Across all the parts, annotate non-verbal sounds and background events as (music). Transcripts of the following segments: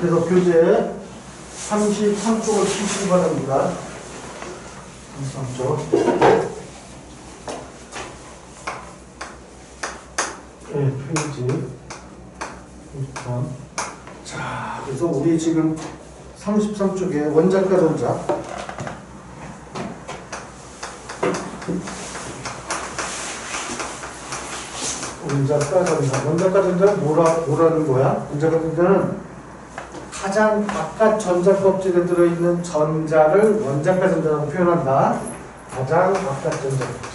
그래서 교재 33쪽을 펴시기 바랍니다. 33쪽. 네, 페이지 23. 자, 그래서 우리 지금 33쪽에 원작과 전작. 원작과 전작. 원작과 전작은 뭐라, 뭐라는 거야? 원작과 전작은 가장 바깥 전자 껍질에 들어있는 전자를 원작과 전자라고 표현한다. 가장 바깥 전자 껍질.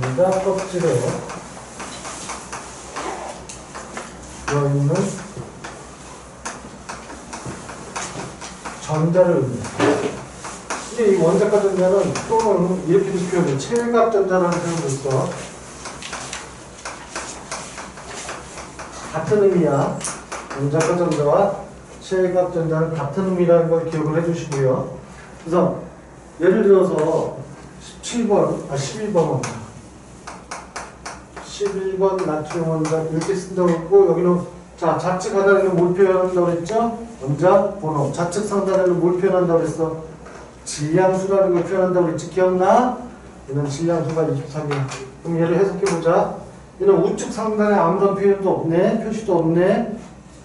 전자 껍질에 들어있는 전자를 의미해. 이게 이 원자과 전자는 또는 이렇게도 표현해. 체각 전자라는 표현도 있어. 같은 의미야. 원자과 전자와 체각 전자는 같은 의미라는 걸 기억을 해주시고요. 그래서 예를 들어서 17번, 아 11번 11번 나트륨 원자 이렇게 쓴다고 했고 여기는 자 좌측 하단에는 뭘 표현한다고 그랬죠? 원자 번호 좌측 상단에는 뭘 표현한다고 그랬어? 질량수라는 걸 표현한다고 그랬지 기억나? 얘는 질량수가 23이야 그럼 얘를 해석해보자 얘는 우측 상단에 아무런 표현도 없네 표시도 없네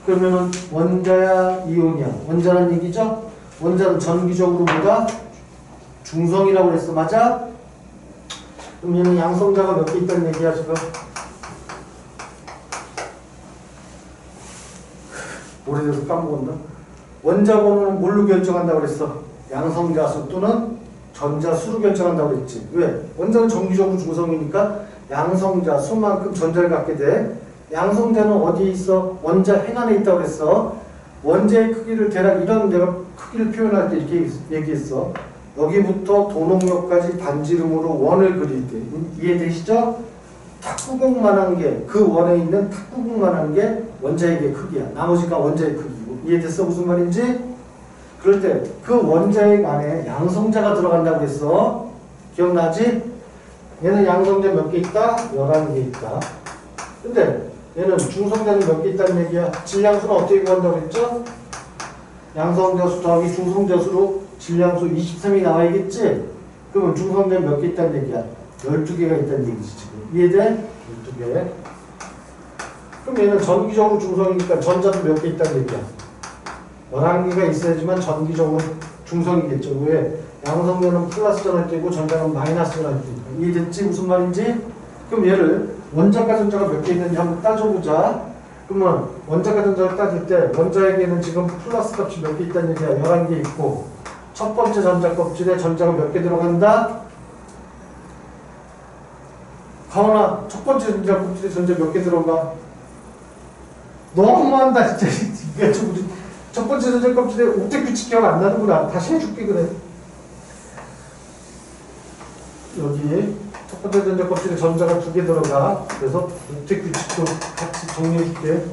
그러면은 원자야 이온이야 원자란 얘기죠? 원자는 전기적으로 뭐다? 중성이라고 그랬어 맞아? 그럼 얘는 양성자가 몇 개 있다는 얘기야 지금 오래돼서 까먹었나? 원자 번호는 뭘로 결정한다고 그랬어? 양성자 수 또는 전자 수로 결정한다고 그랬지 왜? 원자는 정기적으로 중성이니까 양성자 수만큼 전자를 갖게 돼 양성자는 어디에 있어? 원자 행 안에 있다고 그랬어 원자의 크기를 대략 이런 내가 크기를 표현할 때 이렇게 얘기했어 여기부터 도농역까지 반지름으로 원을 그릴 때 이해되시죠? 탁구공만한 게 그 원에 있는 탁구공만한 게 원자의 크기야. 나머지가 원자의 크기고 이해됐어 무슨 말인지? 때그 원자의 안에 양성자가 들어간다고 했어. 기억나지? 얘는 양성자 몇 개 있다? 11개 있다. 근데 얘는 중성자는 몇 개 있다는 얘기야. 질량수는 어떻게 구한다고 했죠? 양성자 수 더하기 중성자 수로 질량수 23이 나와야겠지? 그러면 중성자 몇 개 있다는 얘기야? 12개가 있다는 얘기지 지금. 이해돼? 12개. 그럼 얘는 전기적으로 중성이니까 전자도 몇 개 있다는 얘기야? 11개가 있어야지만 전기적으로 중성이겠죠. 왜? 양성자는 플러스 전할 때고 전자는 마이너스 전할 때니까. 이해됐지? 무슨 말인지? 그럼 얘를 원자과 전자가 몇 개 있는지 한번 따져보자. 그러면 원자과 전자를 따질 때 원자에게는 지금 플러스 값이 몇 개 있다는 얘기야. 11개 있고 첫 번째 전자 껍질에 전자가 몇 개 들어간다? 가원아 첫 번째 전자 껍질에 전자 몇 개 들어가? 너무한다 진짜 (laughs) 이게 좀 첫 번째 전자 껍질에 옥텟 규칙 기억 안 나는구나. 다시 해줄게 그래. 여기 첫 번째 전자 껍질에 전자가 두 개 들어가. 그래서 옥텟 규칙도 같이 정리해줄게.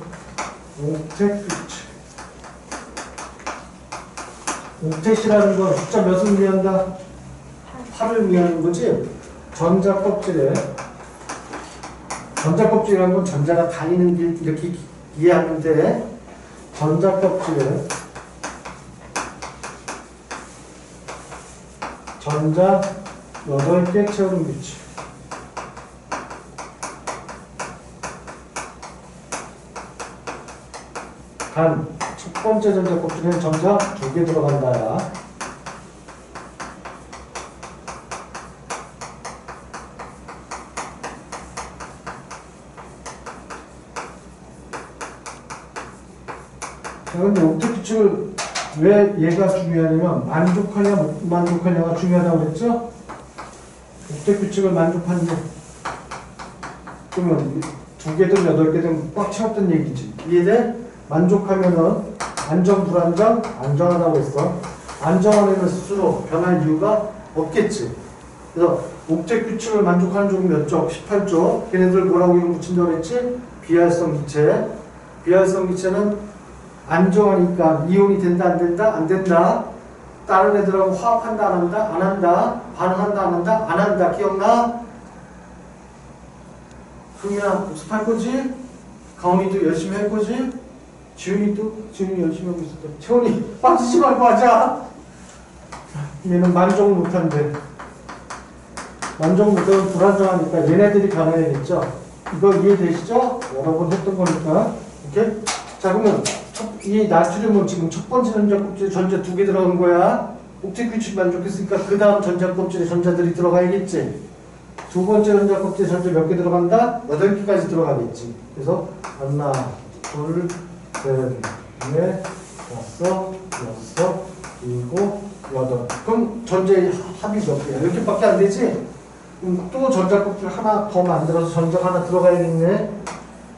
옥텟 규칙 옥텟이라는 건 숫자 몇을 의미한다? 8을 의미하는 거지? 전자 껍질에. 전자 껍질이라는 건 전자가 다니는 길 이렇게 이해하면 돼. 전자 껍질에 전자 8개 채우는 규칙. 단, 첫 번째 전자 껍질에는 전자 두개 들어간다야. 그런데 옥텟 규칙을 왜 얘가 중요하냐면 만족하냐 못 만족하냐가 중요하다고 그랬죠? 옥텟 규칙을 만족하는 게 그러면 두 개든 여덟 개든 꽉 채웠던 얘기지 이해돼? 만족하면은 안정 불안정 안정하다고 했어 안정하면 스스로 변할 이유가 없겠지 그래서 옥텟 규칙을 만족하는 쪽은 몇 쪽? 18쪽 걔네들 뭐라고 이름 붙인다고 그랬지? 비활성 기체 비활성 기체는 안정하니까 이온이 된다 안 된다 안 된다 다른 애들하고 화합한다 안 한다? 안 한다. 반응한다 안 한다? 안 한다. 기억나? 흥이야 복습할 거지? 가온이도 열심히 할 거지? 지훈이도 지훈이 열심히 하고 거야. 채원이 빠지지 말고 하자. 얘는 만족 못한대. 만족 못하면 불안정하니까 얘네들이 가능해야겠죠. 이거 이해되시죠? 여러 번 했던 거니까. 오케이? 자 그러면 첫, 이 나트륨은 지금 첫 번째 전자 껍질에 전자 두 개 들어간 거야. 옥텟 규칙 만족했으니까 그 다음 전자 껍질에 전자들이 들어가야겠지. 두 번째 전자 껍질에 전자 몇 개 들어간다? 여덟 개까지 들어가겠지. 그래서 하나, 둘, 셋, 넷, 다섯, 여섯, 일곱, 여덟. 그럼 전자의 합이 몇 개야? 이렇게밖에 안 되지? 그럼 또 전자 껍질 하나 더 만들어서 전자가 하나 들어가야겠네.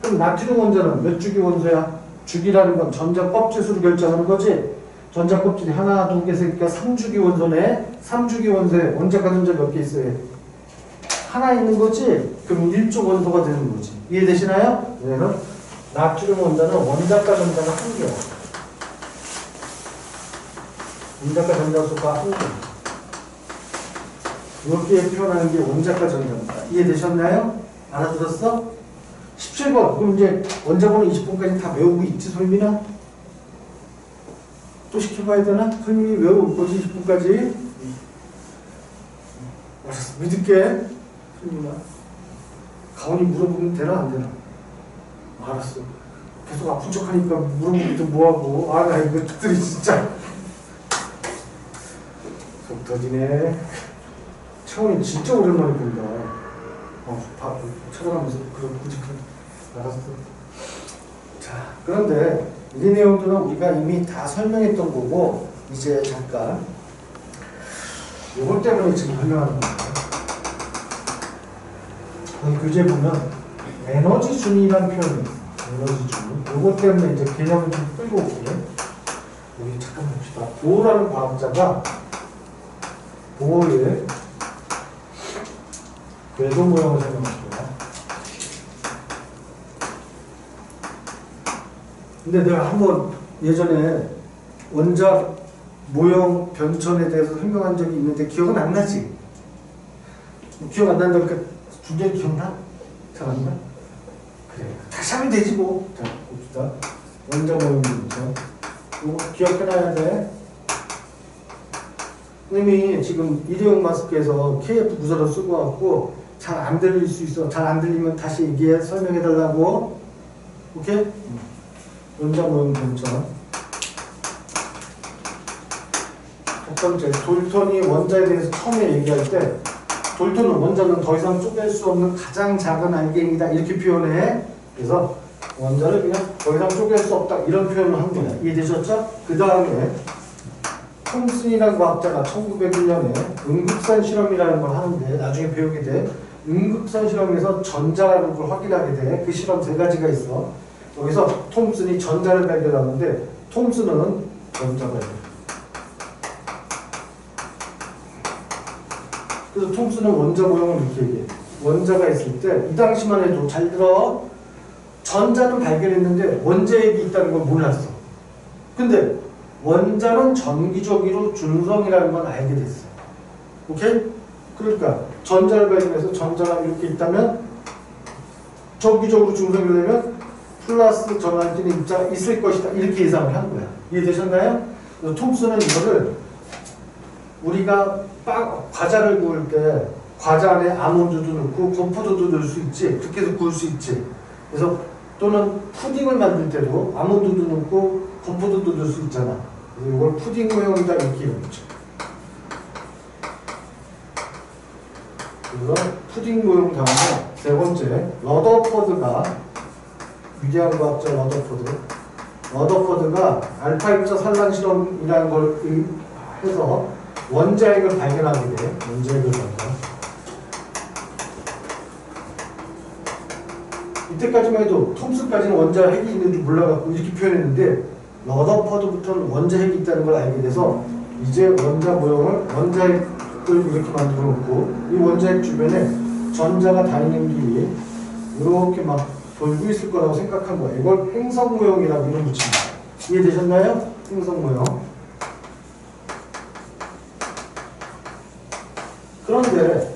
그럼 나트륨 원자는 몇 주기 원소야? 주기라는 건 전자 껍질 수를 결정하는 거지. 전자 껍질이 하나, 두 개, 세 개가 3주기 원소네. 3주기 원소에 원자가 전자 몇 개 있어요? 하나 있는 거지. 그럼 1조 원소가 되는 거지. 이해되시나요? 얘는 나트륨 원자는 원자가 전자가 한 개야. 원자가 전자 수가 한 개. 이렇게 표현하는 게 원자가 전자입니다. 이해되셨나요? 알아들었어? 17번. 그럼 이제 원자번호 20번까지 다 외우고 있지, 설민아? 또 시켜봐야 되나? 설민이 외우고 거지, 20번까지? 알았어. 믿을게. 설민아. 가온이 물어보면 되나, 안 되나? 알았어. 계속 아픈 척 하니까 물어보기도 뭐하고. 아, 나 이거 특들이 진짜. 속 터지네. 채원이 진짜 오랜만에 본다. 어, 봐, 찾아가면서 그런 굳이한 알았어. 자, 그런데 이 내용들은 우리가 이미 다 설명했던 거고 이제 잠깐 이것 때문에 지금 설명하는 거예요. 거기 교재 보면 에너지 준이라는 표현이 있어요. 에너지 준. 이것 때문에 이제 개념을 좀 끌고 올게. 우리 잠깐 봅시다. 보호라는 과학자가 보호의 궤도 모양을 설명할게요. 근데 내가 한번 예전에 원자 모형 변천에 대해서 설명한 적이 있는데 기억은 안 나지? 기억 안 난다니까 중间기억나? 잘안 나? 그래. 다시 하면 되지 뭐. 자, 봅시다. 원자 모형 변천. 이거 기억해놔야 돼. 이미 지금 일회용 마스크에서 KF 구설을 쓰고 왔고 잘 안 들릴 수 있어. 잘 안 들리면 다시 얘기해 설명해 달라고. 오케이? 원자 모형 변천. 첫 번째, 돌턴이 원자에 대해서 처음에 얘기할 때 돌턴은 원자는 더 이상 쪼갤 수 없는 가장 작은 알갱이다 이렇게 표현해. 그래서 원자를 그냥 더 이상 쪼갤 수 없다 이런 표현을 한 거야. 이해되셨죠? 그 다음에 톰슨이라는 과학자가 1901년에 음극산 실험이라는 걸 하는데 나중에 배우게 돼. 음극산 실험에서 전자라는 걸 확인하게 돼. 그 실험 세 가지가 있어. 여기서 톰슨이 전자를 발견하는데 톰슨은 전자 발견. 그래서 톰슨은 원자 모형을 이렇게 얘기해. 원자가 있을 때 이 당시만 해도 잘 들어. 전자는 발견했는데 원자핵이 있다는 걸 몰랐어. 근데 원자는 전기적으로 준성이라는 건 알게 됐어. 오케이? 그러니까 전자를 발견해서 전자가 이렇게 있다면 전기적으로 중성이 되면 플러스 전환기는 입자가 있을 것이다. 이렇게 예상을 한 거야. 이해되셨나요? 그래서 톰슨은 이거를 우리가 빵, 과자를 구울 때 과자 안에 아몬드도 넣고 건포도도 넣을 수 있지. 그렇게 해서 구울 수 있지. 그래서 또는 푸딩을 만들 때도 아몬드도 넣고 건포도도 넣을 수 있잖아. 그래서 이걸 푸딩 모형이다 이렇게 이름이죠. 그래서 푸딩 모형 다음에 세 번째 러더퍼드가 위대한 과학자 러더퍼드 러더퍼드가 알파 입자 산란 실험이라는 걸 의- 해서 원자핵을 발견하게 돼. 원자핵을 발견. 이때까지만 해도 톰슨까지는 원자핵이 있는 줄 몰라갖고 이렇게 표현했는데 러더퍼드부터는 원자핵이 있다는 걸 알게 돼서 이제 원자 모형을 원자핵을 이렇게 만들어 놓고 이 원자핵 주변에 전자가 다니는 길이 이렇게 막 돌고 있을 거라고 생각한 거예요. 이걸 행성 모형이라고 이름 붙입니다. 이해되셨나요? 행성 모형. 그런데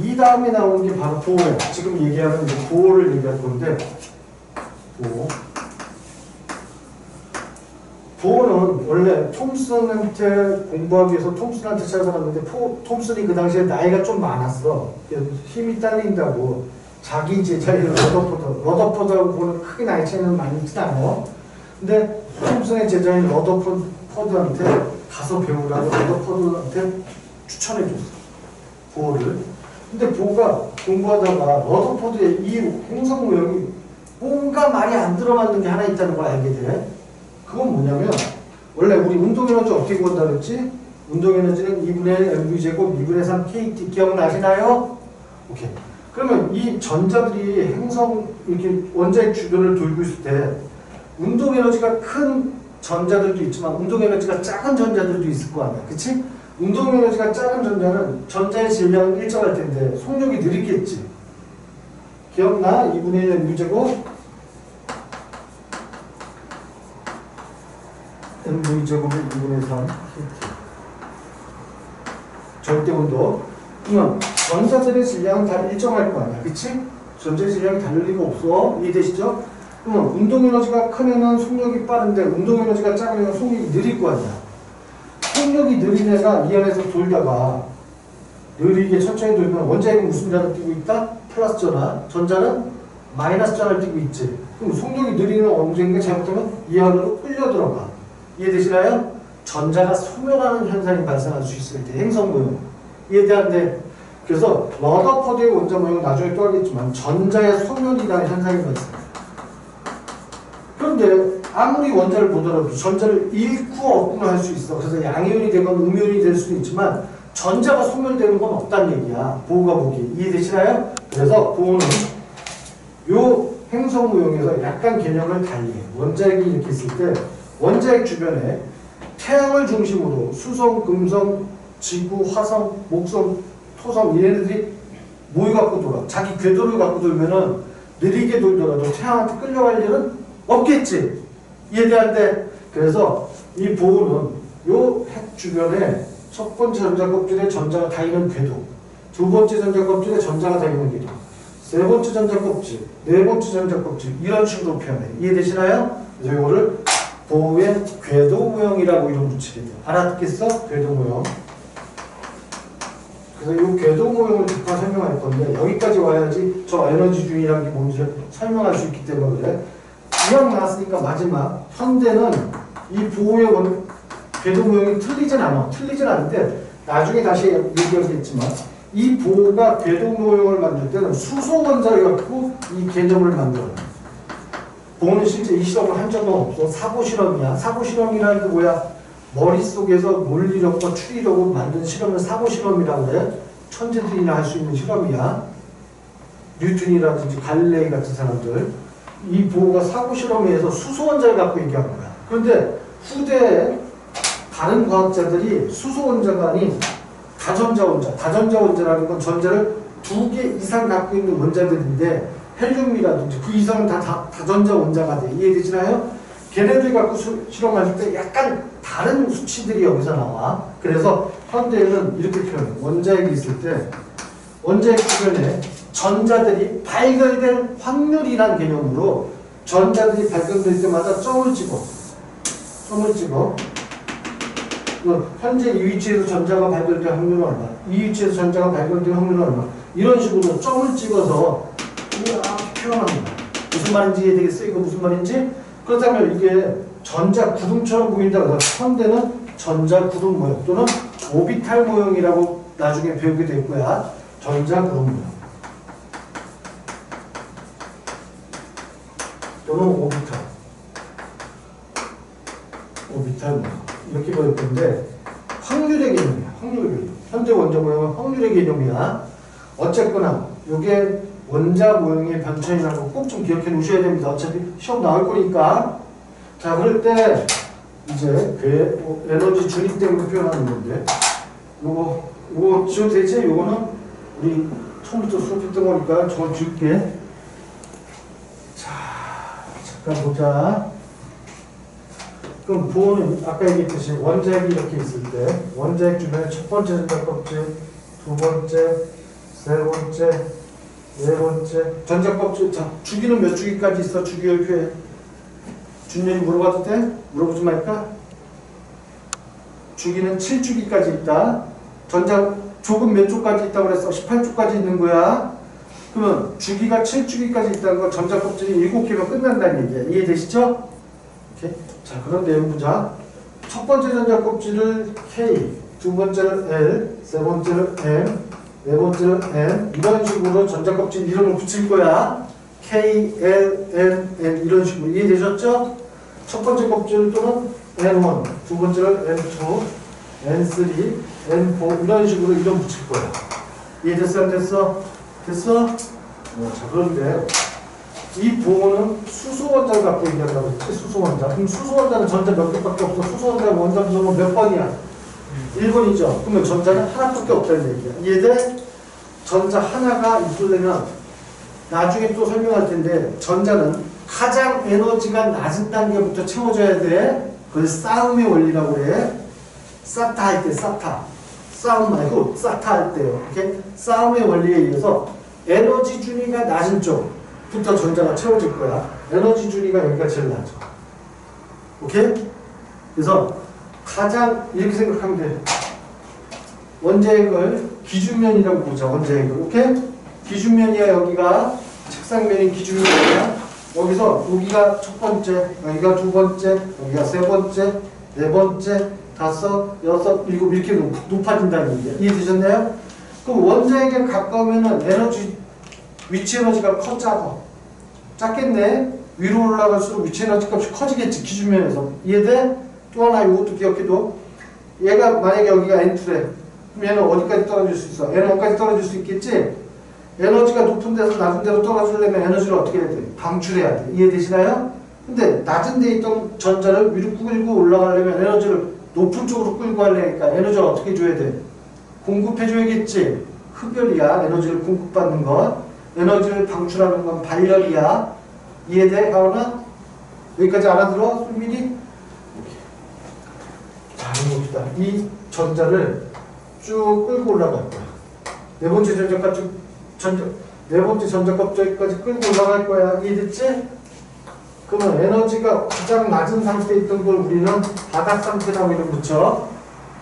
이 다음에 나오는 게 바로 보호예요. 지금 얘기하는 이 보호를 얘기할 건데 보호. 보어는 원래 톰슨한테 공부하기 위해서 톰슨한테 찾아갔는데 포, 톰슨이 그 당시에 나이가 좀 많았어. 힘이 딸린다고 자기 제자인 러더포드, 러더포드하고 보어는 크게 나이 차이는 많이 있진 않아. 근데 톰슨의 제자인 러더포드한테 가서 배우라고 러더포드한테 추천해줬어. 보어를. 근데 보어가 공부하다가 러더포드의 이 행성 모형이 뭔가 말이 안 들어맞는 게 하나 있다는 걸 알게 돼. 그건 뭐냐면 원래 우리 운동 에너지 어떻게 구한다 그랬지? 운동 에너지는 2분의 mv 제곱 2분의 3 kt 기억나시나요? 오케이. 그러면 이 전자들이 행성 이렇게 원자의 주변을 돌고 있을 때 운동 에너지가 큰 전자들도 있지만 운동 에너지가 작은 전자들도 있을 거 아니야. 그치? 운동 에너지가 작은 전자는 전자의 질량은 일정할 텐데 속력이 느리겠지. 기억나? 2분의 1 mv 제곱 mv 제곱의 2분의 3 절대 온도 그러면 전자들의 질량은 다 일정할 거 아니야. 그치? 전자의 질량이 다를 리가 없어. 이해되시죠? 그러면 운동 에너지가 큰 애는 속력이 빠른데 운동 에너지가 작은 애는 속력이 느릴 거 아니야. 속력이 느린 애가 이 안에서 돌다가 느리게 천천히 돌면 원자핵은 무슨 전하를 띄고 있다? 플러스 전하. 전자는 마이너스 전하를 띄고 있지. 그럼 속력이 느리는 언제인가? 잘못하면 이 안으로 끌려 들어가. 이해되시나요? 전자가 소멸하는 현상이 발생할 수 있을 때 행성 모형. 이해되는데 그래서 러더포드의 원자 모형은 나중에 또 하겠지만 전자의 소멸이라는 현상이 발생해요. 그런데 아무리 원자를 보더라도 전자를 잃고 얻고는 할 수 있어. 그래서 양이온이 되건 음이온이 될 수도 있지만 전자가 소멸되는 건 없다는 얘기야. 보어가 보기 이해되시나요? 그래서 보어는 요 행성 모형에서 약간 개념을 달리해. 원자핵이 이렇게 있을 때 원자핵 주변에 태양을 중심으로 수성, 금성, 지구, 화성, 목성, 토성 얘네들이 모여 갖고 돌아. 자기 궤도를 갖고 돌면은 느리게 돌더라도 태양한테 끌려갈 일은 없겠지. 이해되는데 그래서 이 보호는 요 핵 주변에 첫 번째 전자 껍질에 전자가 다 있는 궤도, 두 번째 전자 껍질에 전자가 다 있는 궤도, 세 번째 전자 껍질, 네 번째 전자 껍질 이런 식으로 표현해. 이해되시나요? 그래서 이거를 보호의 궤도 모형이라고 이름 붙이게 돼요. 알아듣겠어? 궤도 모형. 그래서 이 궤도 모형을 잠깐 설명할 건데 여기까지 와야지 저 에너지 주의라는 게 뭔지 설명할 수 있기 때문에 그래. 이왕 나왔으니까 마지막 현대는 이 보호의 원, 궤도 모형이 틀리진 않아. 틀리진 않은데 나중에 다시 얘기하겠지만 이 보호가 궤도 모형을 만들 때는 수소 원자를 갖고 이 개념을 만들어요. 보호는 실제 이 실험을 한 적은 없어. 사고 실험이야. 사고 실험이라는 게 뭐야? 머릿속에서 논리력과 추리력을 만든 실험을 사고 실험이라고 해. 천재들이나 할 수 있는 실험이야. 뉴턴이라든지 갈릴레이 같은 사람들. 이 보호가 사고 실험에 의해서 수소 원자를 갖고 얘기하는 거야. 그런데 후대에 다른 과학자들이 수소 원자가 아닌 다전자 원자, 다전자 원자라는 건 전자를 두 개 이상 갖고 있는 원자들인데 헬륨이라든지 그 이상은 다, 다 다전자 원자가 돼. 이해되시나요? 걔네들이 갖고 수, 실험할 때 약간 다른 수치들이 여기서 나와. 그래서 현대에는 이렇게 표현해. 원자핵이 있을 때 원자핵 주변에 전자들이 발견된 확률이라는 개념으로 전자들이 발견될 때마다 점을 찍어. 점을 찍어. 그 현재 이 위치에서 전자가 발견될 확률은 얼마? 이 위치에서 전자가 발견될 확률은 얼마? 이런 식으로 점을 찍어서 표현합니다. 무슨 말인지 이해되겠어요? 이거 무슨 말인지? 그렇다면 이게 전자 구름처럼 보인다 그래서 현대는 전자 구름 모형 또는 오비탈 모형이라고 나중에 배우게 될 거야. 전자 구름 모형. 또는 오비탈. 오비탈 모형. 이렇게 배울 건데 확률의 개념이야. 확률의 개념. 현재 원자 모형은 확률의 개념이야. 어쨌거나 이게 원자 모형의 변천이라는 거 꼭 좀 기억해 놓으셔야 됩니다. 어차피 시험 나올 거니까. 자, 그럴 때 이제 그 어, 에너지 준입 때문에 표현하는 건데 요거 요거 지워도 되지? 요거는 우리 처음부터 수업했던 거니까 저 줄게. 자, 잠깐 보자. 그럼 보호는 아까 얘기했듯이 원자핵이 이렇게 있을 때 원자핵 주변에 첫 번째 전자 껍질, 두 번째, 세 번째, 네 번째. 전자껍질, 자, 주기는 몇 주기까지 있어? 주기율표에. 준현이 물어봐도 돼? 물어보지 말까? 주기는 7주기까지 있다. 전자, 조금 몇 주까지 있다고 그랬어? 18주까지 있는 거야. 그러면 주기가 7주기까지 있다는 건 전자껍질이 7개면 끝난다는 얘기야. 이해되시죠? 오케이. 자, 그런 내용 보자. 첫 번째 전자껍질을 K, 두 번째를 L, 세 번째를 M, 네 번째는 N 이런 식으로 전자껍질 이름을 붙일 거야. K, L, N, N 이런 식으로 이해되셨죠? 첫 번째 껍질 또는 N1, 두 번째는 N2, N3, N4 이런 식으로 이름 붙일 거야. 이해됐어? 안 됐어? 됐어? 어, 자 그런데 이 부호는 수소원자를 갖고 얘기한다고 했지 수소원자. 그럼 수소원자는 전자 몇 개밖에 없어. 수소원자 원자 구성은 몇 번이야? 1번이죠. 그러면 전자는 하나밖에 없다는 얘기야. 이해돼? 전자 하나가 있으려면 나중에 또 설명할 텐데 전자는 가장 에너지가 낮은 단계부터 채워져야 돼. 그걸 싸움의 원리라고 그래. 싸타 할 때 싸타. 싸움 말고 싸타 할 때요. 이렇게 싸움의 원리에 의해서 에너지 준위가 낮은 쪽부터 전자가 채워질 거야. 에너지 준위가 여기가 제일 낮아. 오케이? 그래서 가장 이렇게 생각하면 돼. 원자핵을 기준면이라고 보자. 원자핵을. 오케이? 기준면이야 여기가 책상면이 기준면이야. 여기서 여기가 첫 번째, 여기가 두 번째, 여기가 세 번째, 네 번째, 다섯, 여섯, 일곱 이렇게 높, 높아진다는 얘기야. 이해되셨나요? 그럼 원자핵에 가까우면은 에너지 위치 에너지가 커 작아. 작겠네. 위로 올라갈수록 위치 에너지 값이 커지겠지 기준면에서. 이해돼? 또 하나 이것도 기억해도 얘가 만약에 여기가 N2래 그럼 얘는 어디까지 떨어질 수 있어? N1까지 떨어질 수 있겠지? 에너지가 높은 데서 낮은 데로 떨어지려면 에너지를 어떻게 해야 돼? 방출해야 돼. 이해되시나요? 근데 낮은 데 있던 전자를 위로 끌고 올라가려면 에너지를 높은 쪽으로 끌고 가려니까 에너지를 어떻게 줘야 돼? 공급해줘야겠지? 흡열이야. 에너지를 공급받는 것. 에너지를 방출하는 건 발열이야. 이해돼? 가오나? 여기까지 알아들어? 손민이? 자, 한번 봅시다. 이 전자를 쭉 끌고 올라갈 거야. 네 번째 전자까지 전자 네 번째 전자 껍질까지 끌고 올라갈 거야. 이해됐지? 그러면 에너지가 가장 낮은 상태에 있던 걸 우리는 바닥 상태라고 이름 붙여.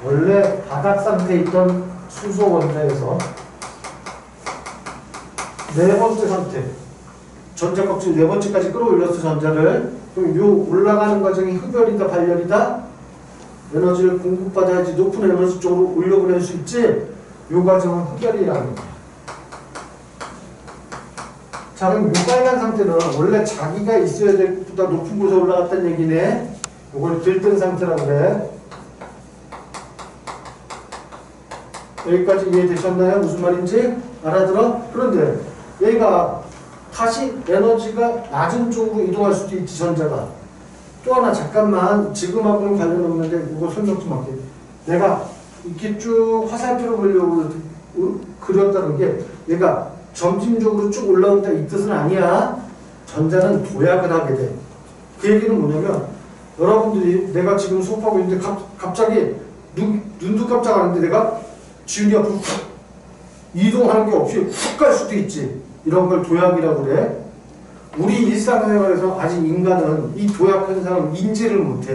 원래 바닥 상태에 있던 수소 원자에서 네 번째 상태 전자 껍질 네 번째까지 끌어올렸어 전자를. 그럼 요 올라가는 과정이 흡열이다 발열이다? 에너지를 공급받아야지 높은 에너지 쪽으로 올려보낼 수 있지? 요 과정은 흡열이라는 거야. 자, 그럼 요 빨간 상태는 원래 자기가 있어야 될 것보다 높은 곳에 올라갔다는 얘기네. 요걸 들뜬 상태라고 그래. 여기까지 이해되셨나요? 무슨 말인지? 알아들어? 그런데 얘가 다시 에너지가 낮은 쪽으로 이동할 수도 있지, 전자가. 또 하나 잠깐만 지금하고는 관련 없는데 이거 설명 좀 할게. 내가 이렇게 쭉 화살표로 보려고 그렸다는 게 얘가 점진적으로 쭉 올라온다 이 뜻은 아니야. 전자는 도약을 하게 돼. 그 얘기는 뭐냐면 여러분들이 내가 지금 수업하고 있는데 갑, 갑자기 눈, 눈도 깜짝 안 했는데 내가 지훈이 앞으로 훅 이동하는 게 없이 훅 갈 수도 있지. 이런 걸 도약이라고 그래. 우리 일상생활에서 아직 인간은 이 도약 현상을 인지를 못해.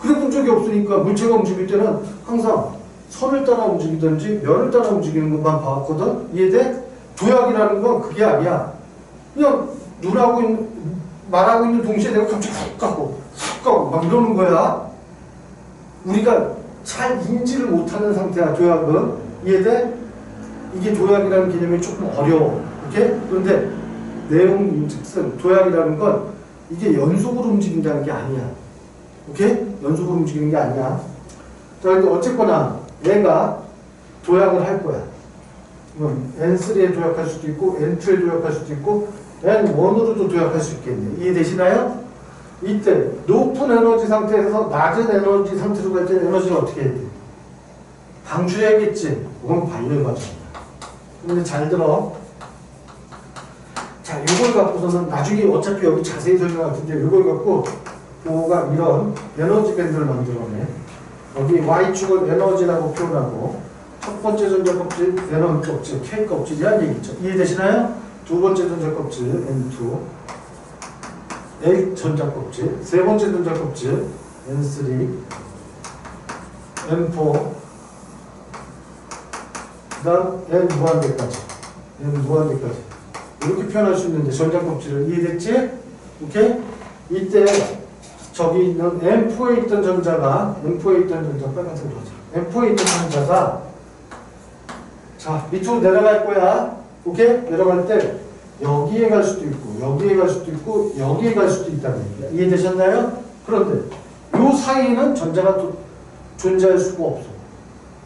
그래 본 적이 없으니까 물체가 움직일 때는 항상 선을 따라 움직이든지 면을 따라 움직이는 것만 봐왔거든? 이해돼? 도약이라는 건 그게 아니야. 그냥 눈하고 있는, 말하고 있는 동시에 내가 갑자기 훅 가고, 훅 가고, 막 이러는 거야. 우리가 잘 인지를 못하는 상태야, 도약은. 이해돼? 이게 도약이라는 개념이 조금 어려워. 이렇게? 그런데 내용 특성, 도약이라는 건 이게 연속으로 움직인다는 게 아니야. 오케이? 연속으로 움직이는 게 아니야. 자, 근데 어쨌거나 얘가 도약을 할 거야. 그럼 N3에 도약할 수도 있고 N2에 도약할 수도 있고 N1으로도 도약할 수 있겠네. 이해되시나요? 이때 높은 에너지 상태에서 낮은 에너지 상태로 갈 때 에너지를 어떻게 해야 돼? 방출해야겠지. 그건 발열 과정이야. 근데 잘 들어. 자, 이걸 갖고서는 나중에 어차피 여기 자세히 설명할 텐데 이걸 갖고 보호가 이런 에너지 밴드를 만들어내. 여기 Y축을 에너지라고 표현하고 첫 번째 전자 껍질 N1 껍질 K 껍질이란 얘기죠. 이해되시나요? 두 번째 전자 껍질 N2 A 전자 껍질 세 번째 전자 껍질 N3 N4 그 다음 N 무한대까지 N 무한대까지 이렇게 표현할 수 있는데 전자 껍질을 이해됐지? 오케이? 이때 저기 있는 M4에 있던 전자가 M4에 있던 전자 빨간색으로 하자 M4에 있던 전자가 자 밑으로 내려갈 거야 오케이? 내려갈 때 여기에 갈 수도 있고 여기에 갈 수도 있고 여기에 갈 수도 있다는 얘기야 이해되셨나요? 그런데 요 사이에는 전자가 또 존재할 수가 없어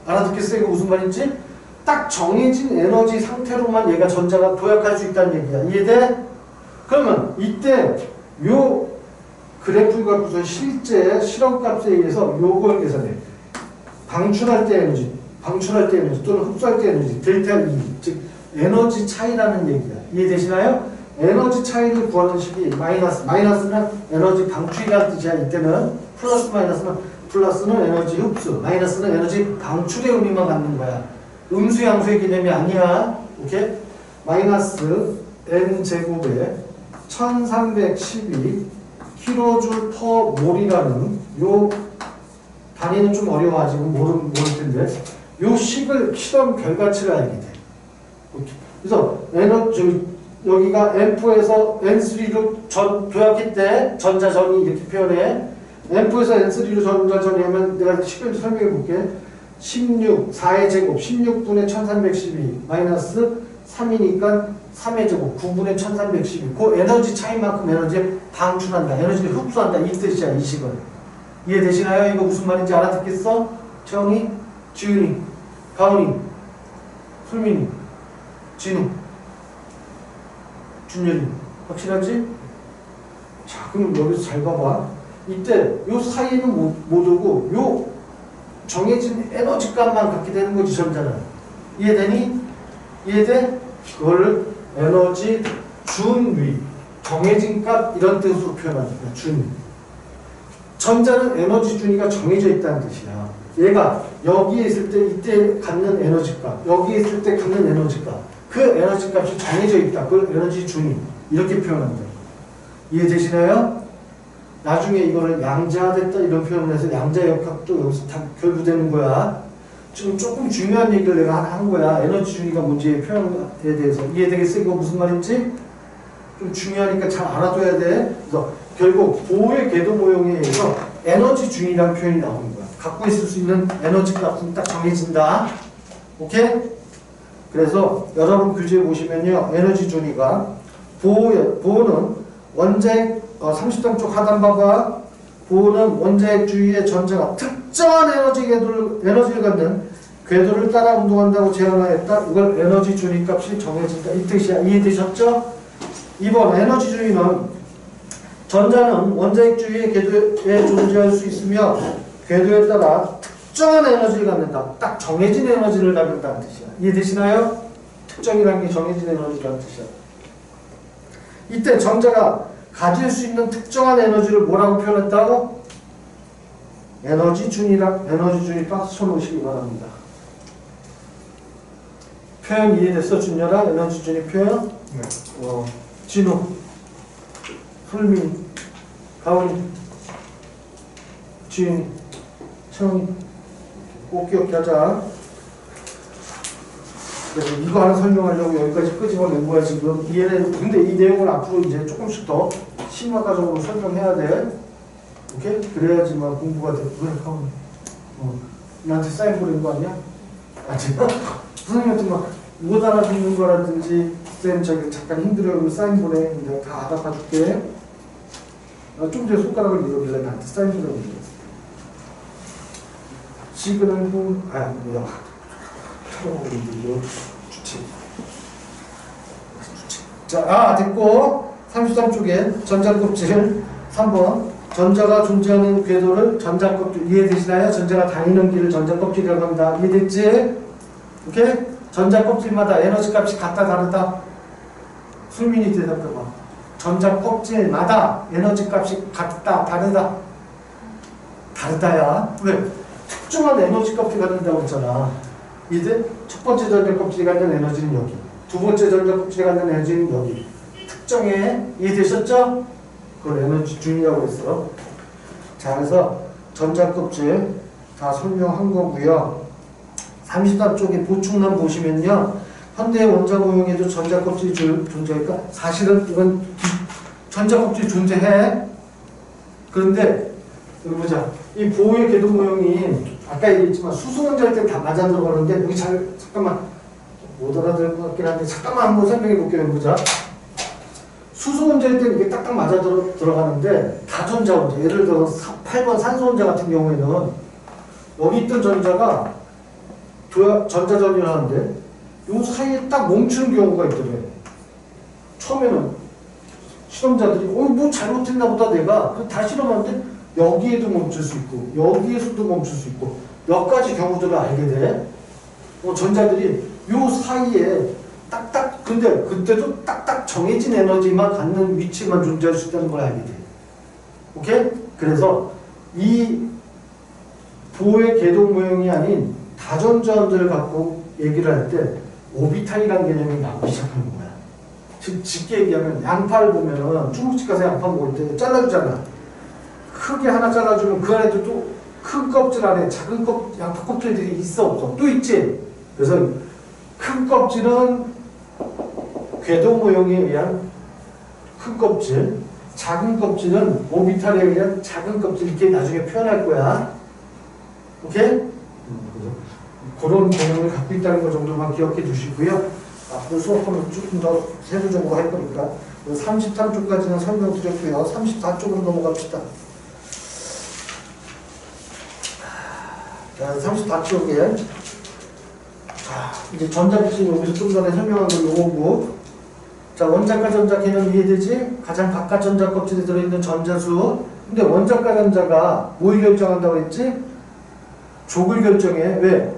알아듣겠어요? 이거 무슨 말인지? 딱 정해진 에너지 상태로만 얘가 전자가 도약할 수 있다는 얘기야 이해돼? 그러면 이때 요 그래프 갖고서 실제 실험값에 의해서 요걸 계산해. 방출할 때 에너지, 방출할 때 에너지 또는 흡수할 때 에너지, 델타 E, 즉 에너지 차이라는 얘기야. 이해되시나요? 에너지 차이를 구하는 식이 마이너스, 마이너스는 에너지 방출이라는 뜻이야. 이때는 플러스 마이너스는 플러스는 에너지 흡수, 마이너스는 에너지 방출의 의미만 갖는 거야. 음수 양수의 개념이 아니야. 오케이? 마이너스 n 제곱에 1312 킬로줄 퍼 몰이라는 요 단위는 좀 어려워가지고 모르, 모를 텐데 요 식을 실험 결과치를 알게 돼. 오케이. 그래서 에너지 여기가 N4에서 N3로 전 도약할 때 전자전이 이렇게 표현해. N4에서 N3로 전자전이 하면 내가 식을 설명해 볼게. 16, 4의 제곱, 16분의 1312 마이너스 3이니까 3의 제곱, 9분의 1312. 그 에너지 차이만큼 에너지 방출한다. 에너지를 흡수한다. 이 뜻이야, 이 식은. 이해되시나요? 이거 무슨 말인지 알아듣겠어? 채영이, 지윤이, 가은이, 솔민이, 진우, 준열이. 확실하지? 자, 그럼 여기서 잘 봐봐. 이때 요 사이에는 못, 못 오고 요 정해진 에너지 값만 갖게 되는 거지 전자는. 이해되니? 이해돼? 그거를 에너지 준위 정해진 값 이런 뜻으로 표현합니다. 준. 전자는 에너지 준위가 정해져 있다는 뜻이야. 얘가 여기에 있을 때 이때 갖는 에너지 값, 여기에 있을 때 갖는 에너지 값, 그 에너지 값이 정해져 있다. 그걸 에너지 준위 이렇게 표현한다. 이해되시나요? 나중에 이거를 양자됐다 이런 표현을 해서 양자역학도 여기서 다 결부되는 거야. 지금 조금 중요한 얘기를 내가 한 거야. 에너지 준위가 뭔지의 표현에 대해서 이해되겠어? 이거 무슨 말인지? 좀 중요하니까 잘 알아둬야 돼. 그래서 결국 보호의 궤도 모형에 의해서 에너지 준위라는 표현이 나오는 거야. 갖고 있을 수 있는 에너지 값은 딱 정해진다. 오케이? 그래서 여러분 교재에 보시면요. 에너지 준위가 보호, 보호는 원자핵 어, 30장 쪽 하단 봐봐. 보호는 원자핵 주위의 전자가 특정한 에너지 궤도를, 에너지를 갖는 궤도를 따라 운동한다고 제안하였다. 이걸 에너지 준위 값이 정해진다. 이 뜻이야. 이해되셨죠? 2번 에너지 주위는 전자는 원자핵 주위의 궤도에 존재할 수 있으며 궤도에 따라 특정한 에너지를 갖는다. 딱 정해진 에너지를 갖는다는 뜻이야. 이해되시나요? 특정이라는 게 정해진 에너지라는 뜻이야. 이때 전자가 가질 수 있는 특정한 에너지를 뭐라고 표현했다고? 에너지 준이라 에너지 준이 박스 쳐놓으시기 바랍니다. 표현 이해됐어 준열아? 에너지 준이 표현? 네. 어, 진우, 풀민, 가은이, 지은이, 채영이 꼭 기억하자. 그래서 이거 하나 설명하려고 여기까지 끄집어낸 거야 지금 이해는 근데 이 내용을 앞으로 이제 조금씩 더 심화가적으로 설명해야 돼. 오케이? 그래야지만 공부가 가은이? 어, 나한테 사인 보낸 거 아니야? 아직 선생님한테 막못 알아듣는 거라든지 쌤 저기 잠깐 힘들어요 그러면 사인 보내 내가 다 알아봐 줄게 아, 좀 전에 손가락을 이러길래 나한테 사인 보내고 그랬어 시그널 후, 아 뭐야 있는데 주체 주체 자 아 됐고 33쪽에 전자껍질 3번. 전자가 존재하는 궤도를 전자껍질 이해되시나요? 전자가 다니는 길을 전자껍질이라고 합니다. 이해됐지? 오케이? 전자껍질마다 에너지 값이 같다 다르다? 수민이 대답해봐. 전자껍질마다 에너지 값이 같다 다르다? 다르다야? 왜? 특정한 에너지 값이 갖는다고 했잖아 이제 첫 번째 전자 껍질이 갖는 에너지는 여기. 두 번째 전자 껍질이 갖는 에너지는 여기. 특정에 이해되셨죠? 그걸 에너지 준이라고 했어. 자, 그래서 전자 껍질 다 설명한 거고요. 33 쪽에 보충란 보시면요. 현대 원자 모형에도 전자 껍질이 주- 존재할까? 사실은 이건 기- 전자 껍질이 존재해. 그런데 여기 보자. 이 보호의 궤도 모형이 아까 얘기했지만 수소 원자일 때다 맞아 들어가는데 여기 잘 잠깐만 못 알아들을 것 같긴 한데 잠깐만 한번 설명해 볼게요. 보자. 수소 원자일 때 이게 딱딱 맞아 들어, 들어가는데 다전자 원자 예를 들어 서 8번 산소 원자 같은 경우에는 여기 있던 전자가 하는데 요 사이에 딱 멈추는 경우가 있더래. 처음에는 실험자들이 어뭐 잘못했나 보다 내가 그 다 실험하는데 여기에도 멈출 수 있고 여기에서도 멈출 수 있고 몇 가지 경우들을 알게 돼. 어, 전자들이 요 사이에 딱딱 근데 그때도 딱딱 정해진 에너지만 갖는 위치만 존재할 수 있다는 걸 알게 돼. 오케이? 그래서 이 보의 궤도 모형이 아닌 다전자들을 갖고 얘기를 할 때 오비탈이라는 개념이 나오기 시작하는 거야. 즉 쉽게 얘기하면 양파를 보면은 중국집 가서 양파 먹을 때 잘라주잖아. 크게 하나 잘라주면 그 안에도 또 큰 껍질 안에 작은 껍 양파 껍질들이 있어 없어 또 있지. 그래서 큰 껍질은 궤도 모형에 의한 큰 껍질, 작은 껍질은 오비탈에 의한 작은 껍질 이렇게 나중에 표현할 거야. 오케이? 음, 그런 개념을 갖고 있다는 것 정도만 기억해 주시고요. 앞으로 수업하면 조금 더 세부적으로 할 거니까 33쪽까지는 설명 드렸고요. 34쪽으로 넘어갑시다. 자, 34쪽에 자, 이제 전자기술 여기서 좀 전에 설명한 거 요거고 자, 원자과 전자 개념 이해되지? 가장 바깥 전자 껍질에 들어있는 전자수 근데 원자과 전자가 뭘 결정한다고 했지? 족을 결정해. 왜?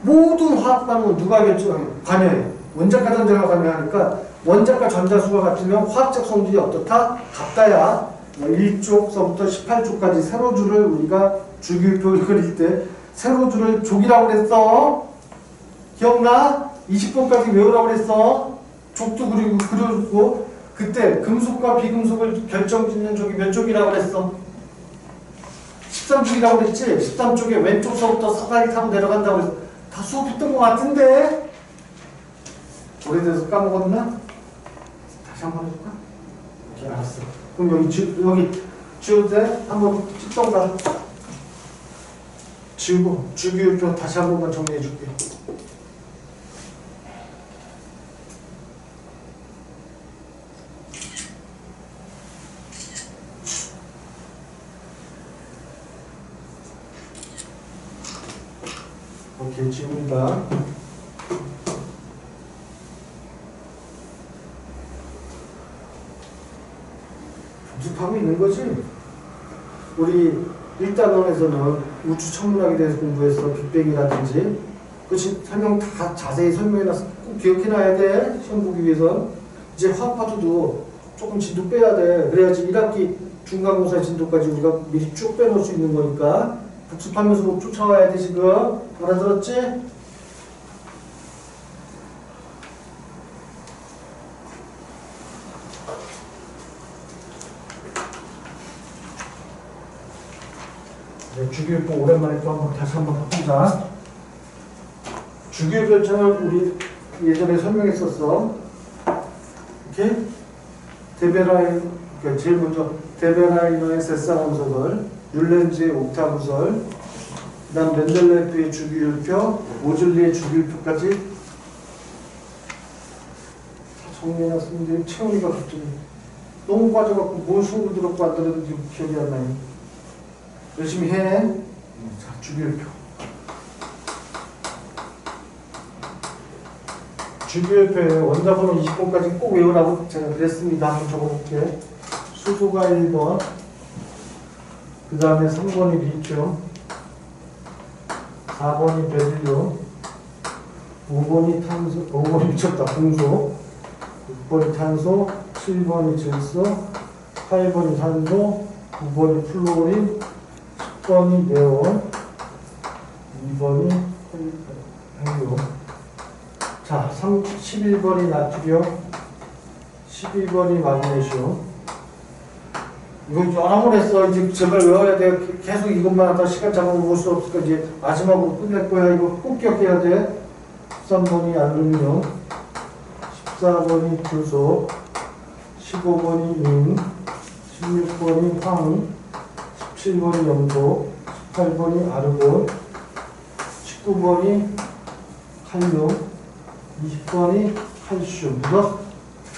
모든 화학 반응은 누가 결정해? 관여해. 원자과 전자가 관여하니까 원자과 전자수가 같으면 화학적 성질이 어떻다? 같다야. 1쪽서부터 18쪽까지 세로줄을 우리가 주기율표 (laughs) 그릴 때 세로줄을 족이라고 그랬어. 기억나? 20번까지 외우라고 그랬어. 족도 그리고 그려주고 그때 금속과 비금속을 결정짓는 족이 몇 쪽이라고 그랬어? 13쪽이라고 그랬지? 13쪽에 왼쪽서부터 사다리 타고 내려간다고 그랬어. 다 수업했던 것 같은데? 오래돼서 까먹었나? 다시 한 번 해줄까? 오케이, 알았어. 그럼 여기, 지, 여기 때 한번 찍던가. 지우고, 주기율표 다시 한 번만 정리해 줄게. 오케이, 지웁니다. 복습하고 있는 거지. 우리 일단원에서는 우주 천문학에 대해서 공부해서 빅뱅이라든지 그치 설명 다 자세히 설명해놨어. 꼭 기억해놔야 돼. 시험 보기 위해서. 이제 화학파도도 조금 진도 빼야 돼. 그래야지 1학기 중간고사 진도까지 우리가 미리 쭉 빼놓을 수 있는 거니까 복습하면서 뭐 쫓아와야 돼 지금. 알아들었지? 네, 주기율표 오랜만에 또 한번 다시 한번 해보자. 주기율 결정은 우리 예전에 설명했었어. 이렇게 데베라인, 그러니까 제일 먼저 데베라이너의 세쌍함석을, 율렌즈의 옥타브설, 그다음 멘델레프의 주기율표, 오즐리의 주기율표까지 정리해놨는데 채원이가 갑자기 너무 빠져갖고 뭘 수업을 들었고 안 들었는지 기억이 안 나요. 열심히 해. 자, 주기율표. 주기율표에 원자번호 20번까지 꼭 외우라고 제가 그랬습니다. 한번 적어볼게. 수소가 1번. 그 다음에 3번이 리튬. 4번이 베릴륨. 5번이 탄소, 5번이 미쳤다. 공소. 6번이 탄소. 7번이 질소. 8번이 산소. 9번이 플로린. 10번이 네온, 2번이 항유. 자, 3, 11번이 나트륨, 12번이 마그네슘. 이거 여러 번 했어. 이제 제발 외워야 돼. 계속 이것만 하다 시간 잡아먹을 수 없으니까 이제 마지막으로 끝낼 거야. 이거 꼭 기억해야 돼. 13번이 알루미늄, 14번이 금속, 15번이 인, 16번이 황, 17번이 염소, 18번이 아르곤, 19번이 칼륨, 20번이 칼슘. 그래서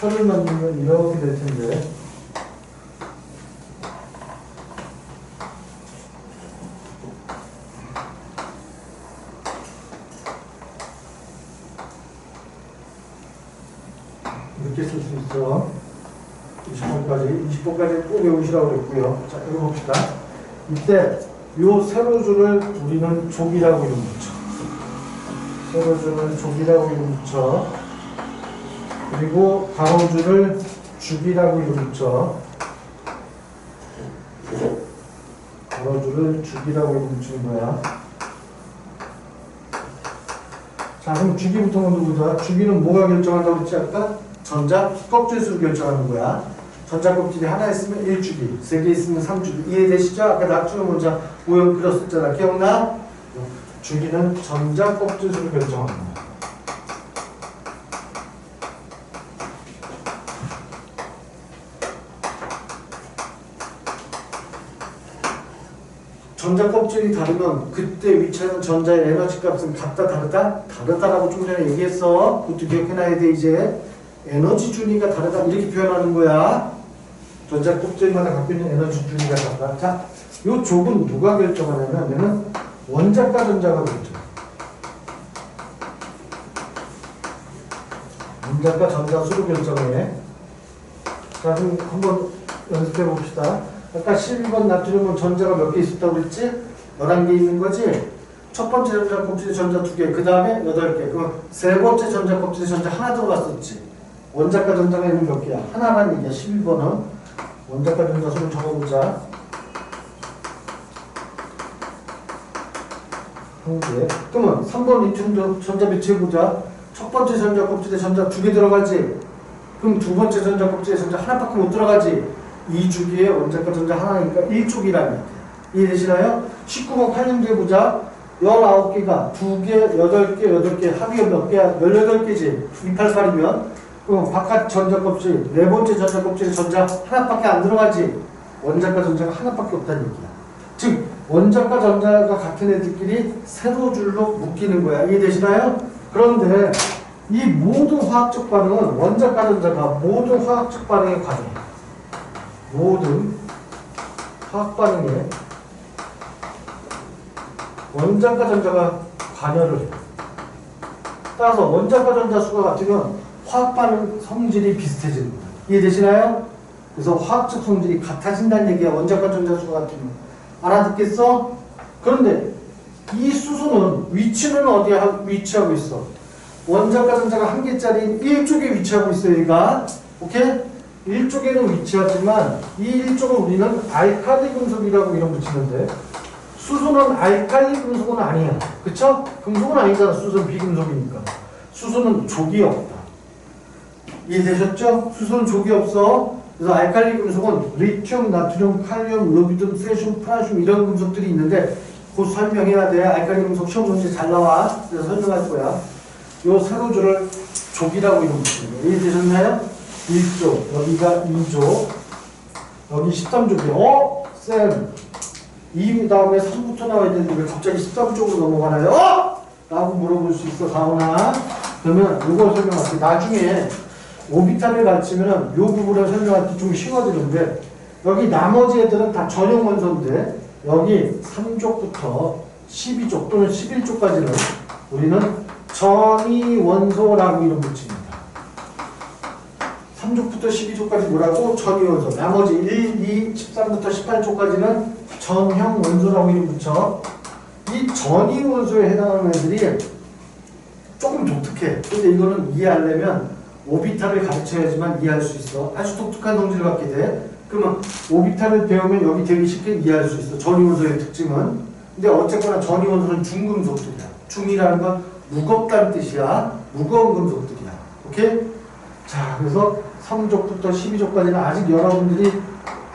표를 만들면 이렇게 될 텐데. 이렇게 쓸 수 있어. 20번까지, 20번까지 꼭 외우시라고 그랬고요. 자, 이거 봅시다. 이때 요 세로줄을 우리는 족이라고 이름 붙여. 세로줄을 족이라고 이름 붙여. 그리고 가로줄을 죽이라고 이름 붙여. 가로줄을 죽이라고 이름 붙이는 거야. 자, 그럼 주기부터 먼저 보자. 주기는 뭐가 결정한다고 했지 아까? 전자 껍질수를 결정하는 거야. 전자 껍질이 하나 있으면 1주기, 세 개 있으면 3주기. 이해되시죠? 아까 나트륨 먼저 모형 그렸었잖아. 기억나? 주기는 전자 껍질 수를 결정하는 거야. 전자 껍질이 다르면 그때 위치하는 전자의 에너지 값은 같다 다르다? 다르다라고 좀 전에 얘기했어. 그것도 기억해놔야 돼 이제. 에너지 준위가 다르다 이렇게 표현하는 거야. 전자 껍질마다 갖고 있는 에너지 준위가 다르다. 자, 요 족은 누가 결정하냐면 얘는 원자과 전자가 결정. 원자과 전자 수로 결정해. 자, 그럼 한번 연습해 봅시다. 아까 12번 나트륨은 전자가 몇 개 있었다고 그랬지? 11개 있는 거지? 첫 번째 전자 껍질에 전자 두 개, 그 다음에 여덟 개. 그럼 세 번째 전자 껍질에 전자 하나 들어갔었지? 원자과 전자가 있는 몇 개야? 하나란 얘기야, 12번은. 원자과 전자 수를 적어보자. 한 개. 그러면 3번 리튬 전자 배치해보자. 첫 번째 전자 껍질에 전자 두 개 들어가지? 그럼 두 번째 전자 껍질에 전자 하나밖에 못 들어가지? 이 주기에 원자과 전자 하나니까 1쪽이라는 얘기야. 이해되시나요? 19번 칼륨 해보자. 19개가 2개, 8개, 8개 합이 몇 개야? 18개지. 288이면. 그럼 바깥 전자 껍질, 네 번째 전자 껍질에 전자 하나밖에 안 들어가지. 원자과 전자가 하나밖에 없다는 얘기야. 즉, 원자과 전자가 같은 애들끼리 세로 줄로 묶이는 거야. 이해되시나요? 그런데 이 모든 화학적 반응은 원자과 전자가 모든 화학적 반응의 과정이야. 모든 화학 반응에 원자과 전자가 관여를 해. 따라서 원자과 전자 수가 같으면 화학 반응 성질이 비슷해지는 거예요. 이해되시나요? 그래서 화학적 성질이 같아진다는 얘기야. 원자과 전자 수가 같으면. 알아듣겠어? 그런데 이 수소는 위치는 어디에 하- 위치하고 있어? 원자과 전자가 한 개짜리 1쪽에 위치하고 있어요, 얘가. 오케이? 1쪽에는 위치하지만 이 1쪽은 우리는 알칼리 금속이라고 이름 붙이는데 수소는 알칼리 금속은 아니야. 그쵸? 금속은 아니잖아. 수소는 비금속이니까. 수소는 족이 없다. 이해되셨죠? 수소는 족이 없어. 그래서 알칼리 금속은 리튬, 나트륨, 칼륨, 루비듐, 세슘, 프라슘 이런 금속들이 있는데 곧 설명해야 돼. 알칼리 금속 시험 문제 잘 나와. 그래서 설명할 거야. 요 세로줄을 족이라고 이름 붙이는 거예요. 이해되셨나요? 1조, 여기가 2조, 여기 13조기. 어? 쌤, 이 다음에 3부터 나와야 되는데 왜 갑자기 13쪽으로 넘어가나요? 어? 라고 물어볼 수 있어, 다운아. 그러면 이걸 설명할게. 나중에 오비탈을 이 부분을 설명할 때좀 쉬워지는데 여기 나머지 애들은 다 전용 원소인데 여기 3족부터 12족 또는 11족까지는 우리는 전이 원소라고 이름 붙입니다. 3족부터 12족까지 뭐라고? 전이 원소. 나머지 1, 2, 13부터 18족까지는 전형 원소라고 이름 붙여. 이 전이 원소에 해당하는 애들이 조금 독특해. 근데 이거는 이해하려면 오비탈을 가르쳐야지만 이해할 수 있어. 아주 독특한 성질을 갖게 돼. 그러면 오비탈을 배우면 여기 되게 쉽게 이해할 수 있어. 전이원소의 특징은. 근데 어쨌거나 전이원소는 중금속들이야. 중이라는 건 무겁다는 뜻이야. 무거운 금속들이야. 오케이? 자, 그래서 3족부터 12족까지는 아직 여러분들이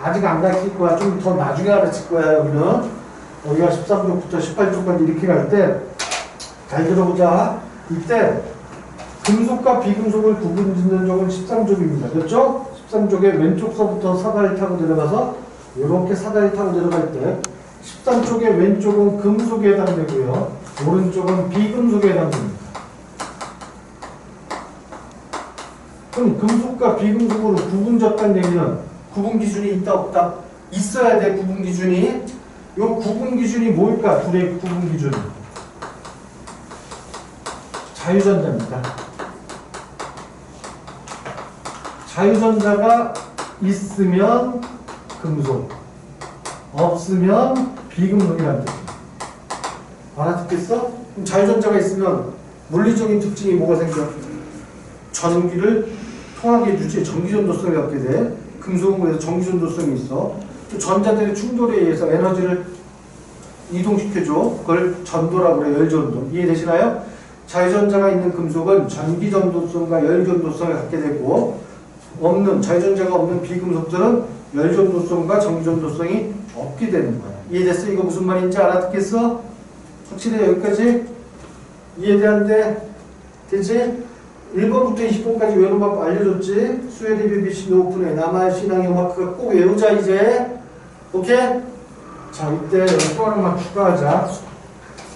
아직 안 가르칠 거야. 좀 더 나중에 가르칠 거야, 여기는. 여기가 13족부터 18족까지 이렇게 갈 때, 잘 들어보자. 이때, 금속과 비금속을 구분 짓는 족은 13족입니다. 그렇죠? 13족의 왼쪽서부터 사다리 타고 내려가서, 이렇게 사다리 타고 내려갈 때, 13쪽의 왼쪽은 금속에 해당되고요. 오른쪽은 비금속에 해당됩니다. 그럼 금속과 비금속으로 구분졌다는 얘기는 구분 기준이 있다 없다? 있어야 돼 구분 기준이. 요 구분 기준이 뭘까? 둘의 구분 기준. 자유전자입니다. 자유전자가 있으면 금속, 없으면 비금속이라는 뜻입니다. 알아듣겠어? 그럼 자유전자가 있으면 물리적인 특징이 뭐가 생겨? 전기를 통하게 해주지 전기전도성이 갖게 돼. 금속은 그래서 전기전도성이 있어. 또 전자들의 충돌에 의해서 에너지를 이동시켜줘. 그걸 전도라고 그래, 열전도. 이해되시나요? 자유전자가 있는 금속은 전기전도성과 열전도성을 갖게 되고 없는 자유전자가 없는 비금속들은 열전도성과 전기전도성이 없게 되는 거야. 이해됐어? 이거 무슨 말인지 알아듣겠어? 확실해 여기까지? 이해되는데 되지? 1번부터 20번까지 외우는 방법 알려줬지? 수혜리 BBC 노프네 남아의 신앙의 마크가 꼭 외우자 이제 오케이? 자 이때 또 하나만 추가하자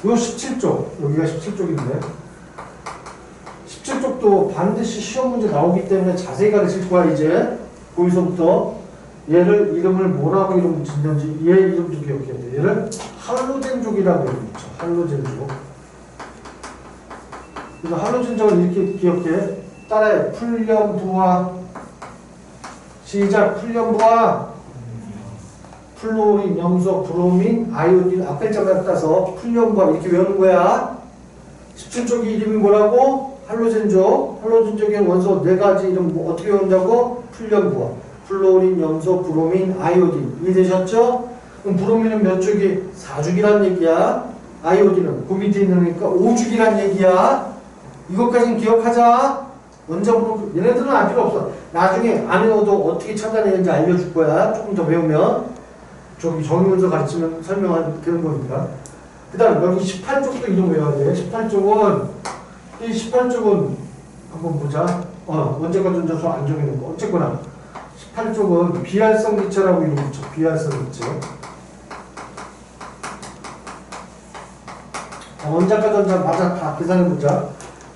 요 17쪽 여기가 17쪽인데 17쪽도 반드시 시험 문제 나오기 때문에 자세히 가르칠 거야 이제. 거기서부터 얘를 이름을 뭐라고 이름 짓는지 얘 이름도 기억해야 돼. 얘를 할로젠족이라고 이름 붙여. 할로젠족. 그래서 할로젠족을 이렇게 기억해. 따라해 풀연부화 시작 플염브아 플로린, 염소, 브로민, 아이오딘 앞글자만 따서 플염브아 이렇게 외우는 거야. 17족이 이름이 뭐라고? 할로젠족 할로젠족의 원소 네 가지 이름 뭐 어떻게 외운다고? 플염브아. 플로린, 염소, 브로민, 아이오딘. 이해되셨죠? 그럼 브로민은 몇 쪽이? 4죽이란 얘기야. 아이오딘은 그 밑에 있으니까 5죽이란 얘기야. 이것까지는 기억하자. 원자부로 얘네들은 알 필요 없어. 나중에 안 외워도 어떻게 찾아내는지 알려줄 거야. 조금 더 배우면. 저기 정의문서 가르치면 설명하는 그런 거니까 그 다음 여기 18쪽도 이름 외워야 돼. 18쪽은 이 18쪽은 한번 보자. 어 원자과 전자수 안 정해놓고 어쨌거나 18쪽은 비활성 기체라고 이름 붙여. 비활성 기체 자, 원자과 전자 맞아? 다 계산해보자.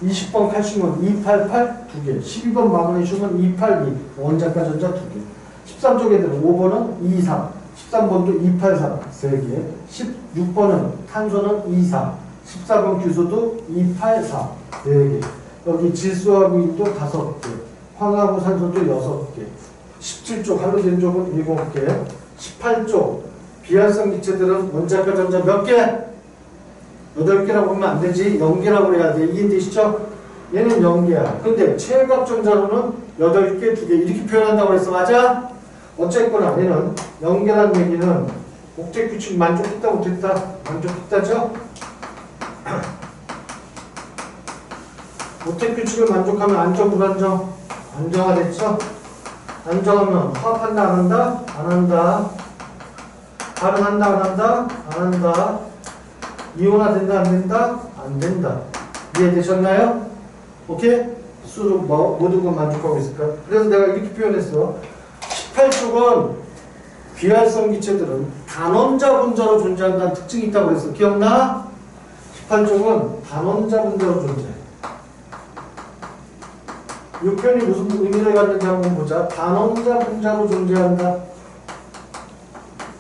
20번 칼슘은 288 2개. 12번 마그네슘은 282 원자과 전자 2개. 13쪽 애들은 5번은 23 13번도 283 3개. 16번은 탄소는 24 14번 규소도 284 4개 여기 질소하고 인도 5개 황하고 산소도 6개 17쪽 할로젠족은 7개 18쪽 비활성 기체들은 원자과 전자 몇 개? 8개라고 보면 안 되지 0개라고 해야 돼 이해되시죠? 얘는 0개야 근데 체각전자로는 8개, 2개 이렇게 표현한다고 했어 맞아? 어쨌거나 얘는 0개라는 얘기는 옥제 규칙 만족했다 못했다? 만족했다죠? 옥제 규칙을 만족하면 안정 불안정? 안정화 됐죠? 안정하면 화합한다 안 한다? 안 한다 발음한다 안 한다? 안 한다 이온화 된다 안 된다? 안 된다 이해되셨나요? 오케이? 수로 뭐, 모든 건 만족하고 있을까? 그래서 내가 이렇게 표현했어 18쪽은 비활성 기체들은 단원자 분자로 존재한다는 특징이 있다고 그랬어 기억나? 18쪽은 단원자 분자로 존재해 이 표현이 무슨 의미를 갖는지 한번 보자 단원자 분자로 존재한다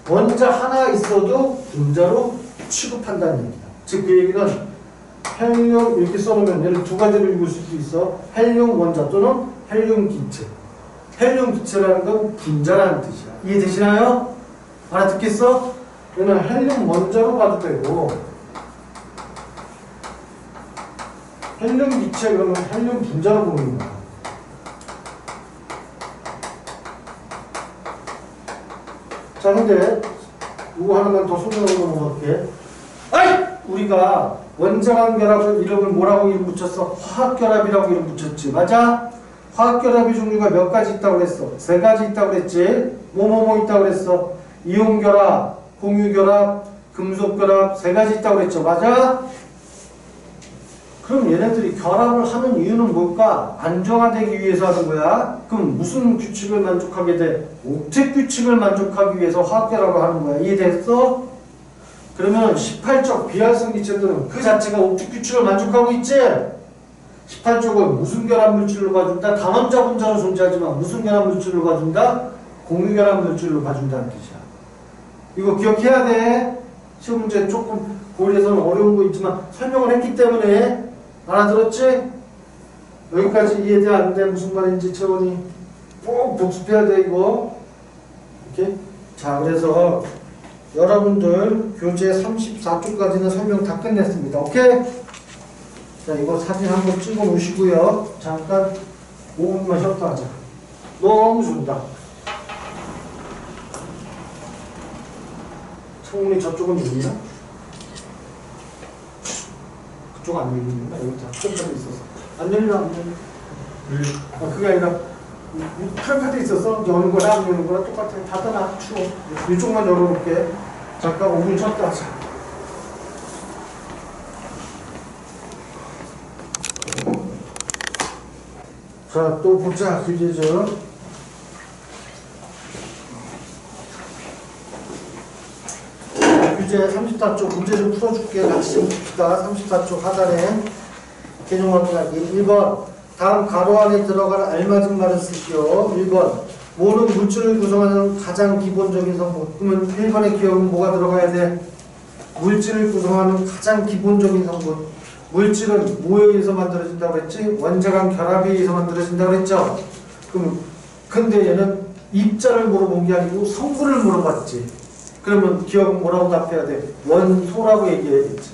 원자 하나 있어도 분자로 취급한다는 얘기다. 즉 그 얘기는 헬륨 이렇게 써놓으면 얘를 두 가지로 읽을 수도 있어. 헬륨 원자 또는 헬륨 기체. 헬륨 기체라는 건 분자라는 뜻이야. 이해되시나요? 알아듣겠어? 얘는 헬륨 원자로 봐도 되고 헬륨 기체 그러면 헬륨 분자로 보는 거야. 자 근데 이거 하나만 더 설명하고 넘어갈게. 아이! 우리가 원자간 결합을 이름을 뭐라고 이름 붙였어? 화학결합이라고 이름 붙였지. 맞아? 화학결합의 종류가 몇 가지 있다고 그랬어? 세 가지 있다고 그랬지? 뭐뭐뭐 있다고 그랬어? 이온결합, 공유결합, 금속결합 세 가지 있다고 그랬죠. 맞아? 그럼 얘네들이 결합을 하는 이유는 뭘까? 안정화되기 위해서 하는 거야. 그럼 무슨 규칙을 만족하게 돼? 옥택 규칙을 만족하기 위해서 화학결합을 하는 거야. 이해됐어? 그러면 18쪽 비활성 기체들은 그 자체가 옥택 규칙을 만족하고 있지? 18쪽은 무슨 결합 물질로 봐준다? 단원자 분자로 존재하지만 무슨 결합 물질로 봐준다? 공유 결합 물질로 봐준다는 뜻이야. 이거 기억해야 돼. 시험 문제 조금 고려해서는 어려운 거 있지만 설명을 했기 때문에 알아들었지? 여기까지 이해돼 안 돼? 무슨 말인지 채원이 꼭 복습해야 돼 이거. 이렇게 자 그래서 여러분들 교재 34쪽까지는 설명 다 끝냈습니다. 오케이? 자 이거 사진 한번 찍어 놓으시고요. 잠깐 5분만 쉬었다 하자. 너무 좋다. 창문이 저쪽은 열리나? 그쪽 안 열리는가? 여기 다 플래카드 있어서 안 열리나 안 열리? 아 그게 아니라 플래카드 있어서 여는 거나 안 여는 거나 똑같아. 닫아놔 추워 이쪽만 열어놓을게. 잠깐 5분 쉬었다 하자. 자 또 보자. 규제죠 규제 34쪽 문제 좀 풀어줄게. 같이 좀 봅시다. 34쪽 하단에 개정확하게 1번 다음 가로 안에 들어갈 알맞은 말을 쓰시오. 1번 모든 물질을 구성하는 가장 기본적인 성분. 그러면 1번의 기억은 뭐가 들어가야 돼? 물질을 구성하는 가장 기본적인 성분. 물질은 의해서 만들어진다고 했지? 원자 간 결합에 의해서 만들어진다고 했죠? 그럼 근데 얘는 입자를 물어본 게 아니고 성분을 물어봤지 그러면 기억은 뭐라고 답해야 돼? 원소라고 얘기해야겠지.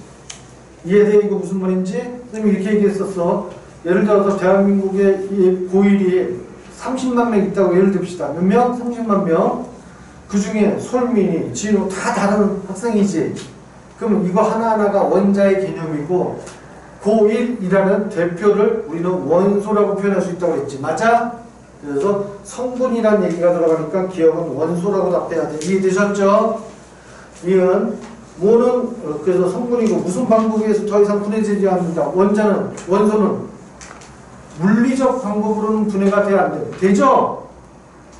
이해돼? 이거 무슨 말인지? 선생님이 이렇게 얘기했었어. 예를 들어서 대한민국에 이 고일이 30만 명 있다고 예를 듭시다. 몇 명? 30만 명. 그 중에 솔민이, 진우 다 다른 학생이지. 그러면 이거 하나하나가 원자의 개념이고 고1이라는 대표를 우리는 원소라고 표현할 수 있다고 했지. 맞아? 그래서 성분이라는 얘기가 들어가니까 기억은 원소라고 답해야 돼. 이해되셨죠? 이은 모는 어, 그래서 성분이고 무슨 방법에 의해서 더 이상 분해되지 않는다. 원자는 원소는 물리적 방법으로는 분해가 돼야 안 돼. 되죠?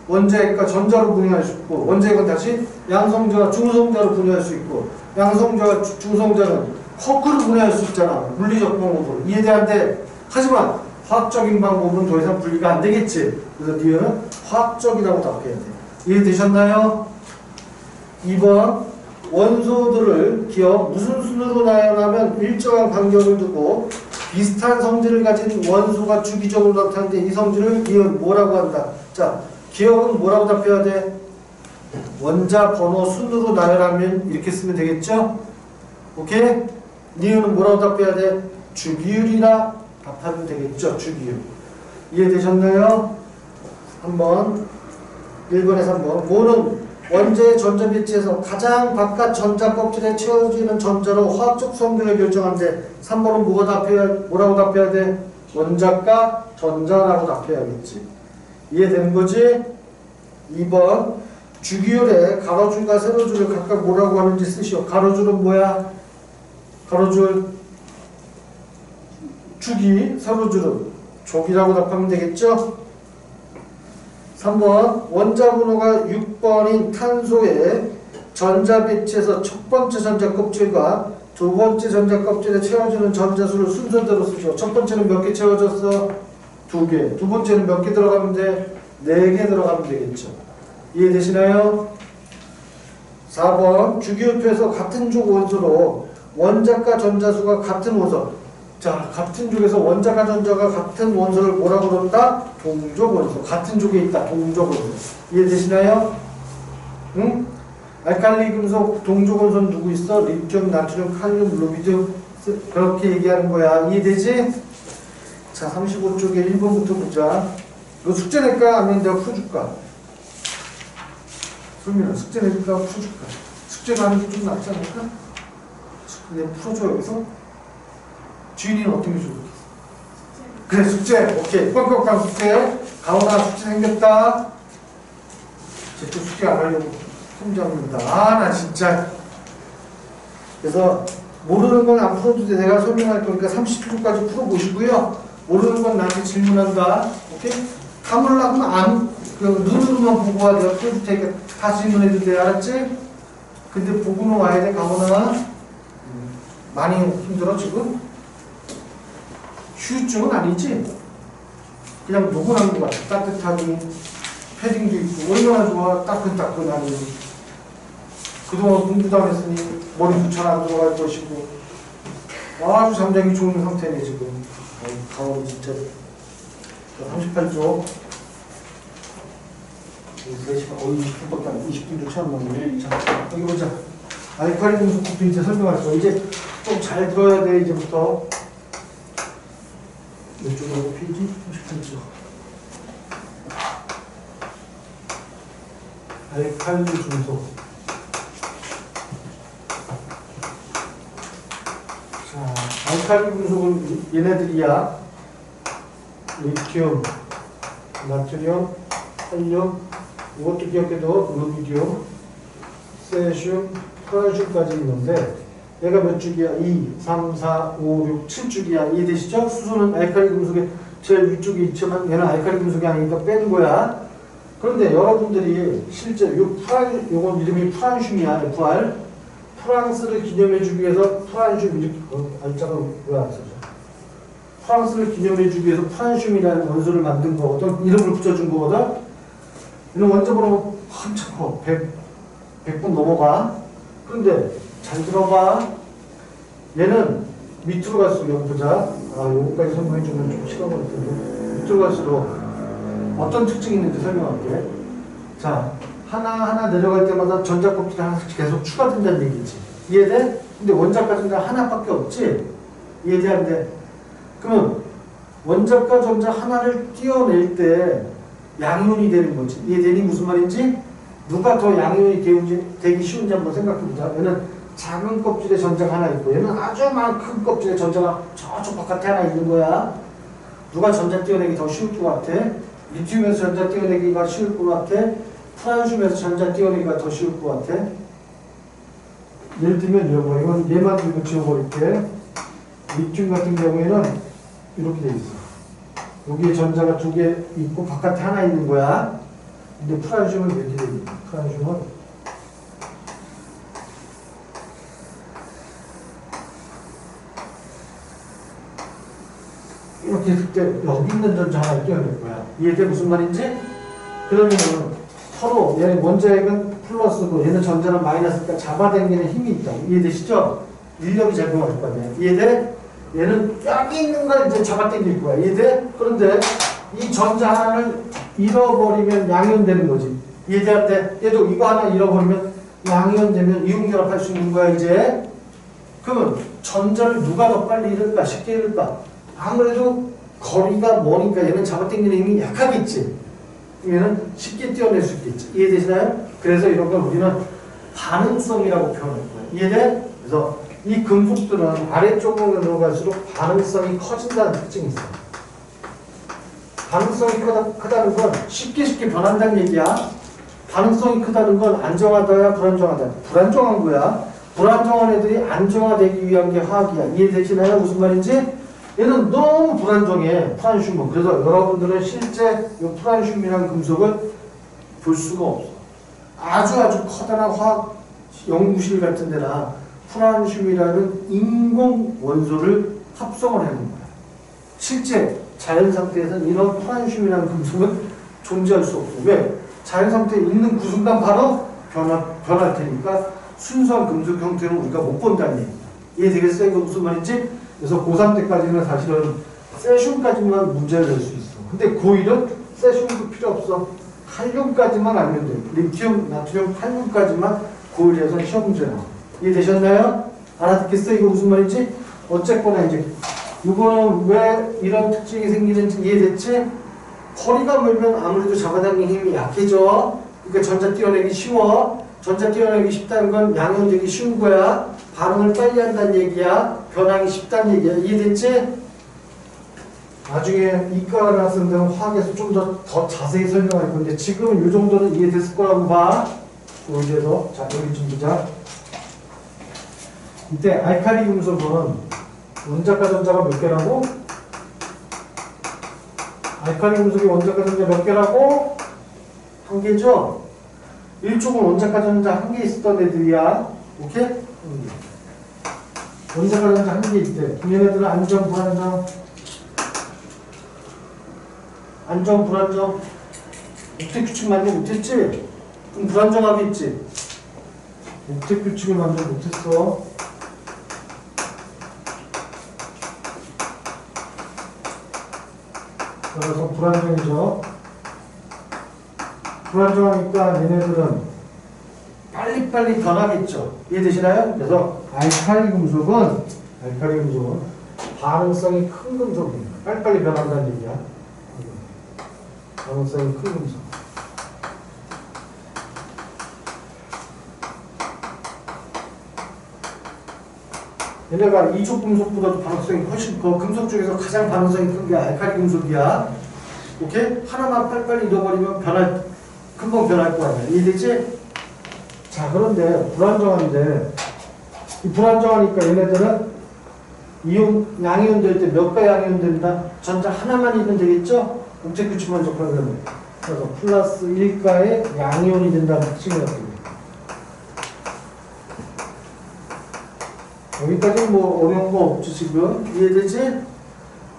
원자핵과 전자로 분해할 수 있고 원자핵은 다시 양성자와 중성자로 분해할 수 있고 양성자와 주- 중성자는 거꾸로 분해할 수 있잖아. 물리적 방법으로. 이해돼 안 돼? 하지만 화학적인 방법은 더 이상 분리가 안 되겠지. 그래서 니은 화학적이라고 답해야 돼. 이해되셨나요? 2번 원소들을 기억 무슨 순으로 나열하면 일정한 간격을 두고 비슷한 성질을 가진 원소가 주기적으로 나타나는데 이 성질을 니은 뭐라고 한다. 자, 기억은 뭐라고 답해야 돼? 원자 번호 순으로 나열하면 이렇게 쓰면 되겠죠? 오케이? 니은은 뭐라고 답해야 돼? 주기율이라 답하면 되겠죠? 주기율. 이해되셨나요? 한번 1번에서 한번 모는 원자의 전자 배치에서 가장 바깥 전자 껍질에 채워지는 전자로 화학적 성분을 결정하는데 3번은 뭐가 답해야 뭐라고 답해야 돼? 원자과 전자라고 답해야겠지. 이해되는 거지? 2번 주기율에 가로줄과 세로줄을 각각 뭐라고 하는지 쓰시오. 가로줄은 뭐야? 가로줄 주기, 세로줄은 족이라고 답하면 되겠죠? 3번 원자 번호가 6번인 탄소의 전자 배치에서 첫 번째 전자 껍질과 두 번째 전자 껍질에 채워주는 전자수를 순서대로 쓰죠. 첫 번째는 몇 개 채워졌어? 두 개. 두 번째는 몇 개 들어가면 돼? 네 개 들어가면 되겠죠. 이해되시나요? 4번 주기율표에서 같은 족 원소로 원자과 전자수가 같은 원소 자 같은 족에서 원자과 전자가 같은 원소를 뭐라고 그런다? 동족 원소 같은 족에 있다 동족 원소 이해되시나요? 응? 알칼리 금속 동족 원소는 누구 있어? 리튬, 나트륨, 칼륨, 루비디움 그렇게 얘기하는 거야 이해되지? 자 35쪽에 1번부터 보자 너 숙제 낼까? 아니면 내가 풀어줄까? 소민아 숙제 내줄까? 풀어줄까? 숙제 가는 게 좀 낫지 않을까? 내가 풀어줘 여기서? 주인이는 어떻게 주고? 그래 숙제. 오케이. 꽝꽝꽝 숙제. 가오나 숙제 생겼다. 제또 숙제 안 하려고 통장입니다. 아 나 진짜. 그래서 모르는 건 안 풀어도 돼. 내가 설명할 거니까 30초까지 풀어보시고요. 모르는 건 나한테 질문한다. 오케이? 까물라면 안그 눈으로만 보고 와 내가 풀어줄 테니까 다 질문해도 돼 알았지? 근데 보고는 와야 돼 가오나. 음, 많이 힘들어 지금? 휴증은 아니지? 그냥 노곤한 것 같아. 따뜻하니, 패딩도 있고, 얼마나 좋아, 따끈따끈하니. 그동안 공부도 안 했으니, 머리도 잘안 들어갈 것이고, 아주 잠자기 좋은 상태네, 지금. 가오리 진짜. 자, 38쪽. 3시간, 거의 20분밖에 안, 20분도 채안 넘네. 자, 여기 보자. 알카리 금속부터 이제 설명할 거야. 이제 좀 잘 들어야 돼, 이제부터. 왼쪽으로 페이지 38쪽 알칼리 중소. 자 알칼리 금속은 얘네들이야 리튬 나트륨 칼륨. 이것도 기억해도 루비디움 세슘 프라슘까지 있는데 얘가 몇 줄이야? 2, 3, 4, 5, 6, 7줄이야. 이해되시죠? 수소는 알칼리 금속의 제일 위쪽에 있지만 얘는 알칼리 금속이 아니니까 빼는 거야. 그런데 여러분들이 실제 요 프란, 요건 이름이 프란슘이야. FR. 프랑스를 기념해주기 위해서 프란슘 이렇게, 어, R자가 왜 안 써져? 프랑스를 기념해주기 위해서 프란슘이라는 원소를 만든 거거든. 이름을 붙여준 거거든. 이런 원자번호 한참 커. 100, 100번 넘어가. 그런데 잘 들어봐. 얘는 밑으로 갈수록 여기 보자. 아, 요거까지 설명해주면 좀 시간 걸릴 텐데. 밑으로 갈수록 어떤 특징이 있는지 설명할게. 자, 하나하나 내려갈 때마다 전자껍질이 하나씩 계속 추가된다는 얘기지. 이해돼? 근데 원자까지가 하나밖에 없지? 이해돼? 안 돼? 그러면 원자과 전자 하나를 띄어낼 때 양면이 되는 거지. 이해되니? 무슨 말인지? 누가 더 양면이 되기 쉬운지 한번 생각해보자. 얘는 작은 껍질에 전자가 하나 있고 얘는 아주 많은 큰 껍질에 전자가 저쪽 바깥에 하나 있는 거야. 누가 전자 띄어내기 더 쉬울 것 같아? 리튬에서 전자 띄어내기가 쉬울 것 같아? 프란슘에서 전자 띄어내기가 더 쉬울 것 같아? 예를 들면 이거 이건 얘만 들고 지워버릴게. 리튬 같은 경우에는 이렇게 돼 있어. 여기에 전자가 두 개 있고 바깥에 하나 있는 거야. 근데 프란슘은 이렇게 돼 있는. 프란슘은 이렇게 했을 때 여기 있는 전자 하나를 띄어낼 거야. 이해돼 무슨 말인지? 그러면 서로 얘는 원자핵은 플러스고 얘는 전자는 마이너스니까 잡아당기는 힘이 있다. 이해되시죠? 인력이 작용할 거 아니야. 이해돼? 얘는 여기 있는 걸 이제 잡아당길 거야. 이해돼? 그런데 이 전자 하나를 잃어버리면 양연되는 거지. 이해돼? 돼? 얘도 이거 하나 잃어버리면 양연되면 이용결합할 수 있는 거야 이제. 그러면 전자를 누가 더 빨리 잃을까? 쉽게 잃을까? 아무래도 거리가 머니까 얘는 잡아당기는 힘이 약하겠지. 얘는 쉽게 띄어낼 수 있겠지. 이해되시나요? 그래서 이런 걸 우리는 반응성이라고 표현할 거예요. 이해돼? 그래서 이 금속들은 아래쪽으로 들어갈수록 반응성이 커진다는 특징이 있어요. 반응성이 크다, 크다는 건 쉽게 쉽게 변한다는 얘기야. 반응성이 크다는 건 안정하다야 불안정하다. 불안정한 거야. 불안정한 애들이 안정화되기 위한 게 화학이야. 이해되시나요? 무슨 말인지? 얘는 너무 불안정해 프란슘은 그래서 여러분들은 실제 이 프란슘이라는 금속을 볼 수가 없어 아주 아주 커다란 화학 연구실 같은 데나 프란슘이라는 인공 원소를 합성을 해놓은 거야 실제 자연 상태에서는 이런 프란슘이라는 금속은 존재할 수 없어 왜? 자연 상태에 있는 그 순간 바로 변화, 변할 테니까 순수한 금속 형태는 우리가 못 본다는 얘기야 이해 되겠어요? 이거 무슨 말인지? 그래서 고3 때까지는 사실은 세슘까지만 문제를 낼 수 있어. 근데 고1은 세슘도 필요 없어. 칼륨까지만 알면 돼. 리튬, 나트륨, 칼륨까지만 고1에서 시험 문제 나와. 이해되셨나요? 알아듣겠어요? 이거 무슨 말인지? 어쨌거나 이제 이거는 왜 이런 특징이 생기는지 이해됐지? 거리가 멀면 아무래도 잡아당기는 힘이 약해져. 그러니까 전자 띄어내기 쉬워. 전자 띄어내기 쉽다는 건 양연되기 쉬운 거야. 반응을 빨리 한다는 얘기야. 변하기 쉽다는 얘기야. 이해됐지? 나중에 이과를 데는 화학에서 좀 더 더 자세히 설명할 건데 지금은 이 정도는 이해됐을 거라고 봐. 여기에서 자 여기 좀 보자. 이때 알칼리 금속은 원자과 전자가 몇 개라고? 알칼리 금속이 원자과 전자 몇 개라고? 한 개죠? 일종은 원자과 전자 한 개 있었던 애들이야. 오케이? 원자과 전자 한 개 있대. 얘네들은 안정, 불안정. 안정, 불안정. 옥택 규칙 만들 못했지? 그럼 불안정하겠지? 옥택 규칙을 만들 못했어. 그래서 불안정이죠. 불안정하니까 얘네들은 빨리빨리 변하겠죠. 이해되시나요? 그래서 알칼리 금속은 알칼리 금속은 반응성이 큰 금속입니다. 빨리빨리 변한다는 얘기야. 반응성이 큰 금속. 얘네가 이족 금속보다도 반응성이 훨씬 더 금속 중에서 가장 반응성이 큰 게 알칼리 금속이야. 오케이? 하나만 빨리빨리 잃어버리면 변할 금방 변할 거 아니야. 이해되지? 자 그런데 불안정한데 이 불안정하니까 얘네들은 이온 양이온 될때몇가 양이온 된다? 전자 하나만 있면 되겠죠? 옥제 규칙 먼저 그러면 그래서 플러스 1가의 양이온이 된다는 특징이 나옵니다. 여기까지 뭐 어려운 거 없지 지금 이해되지?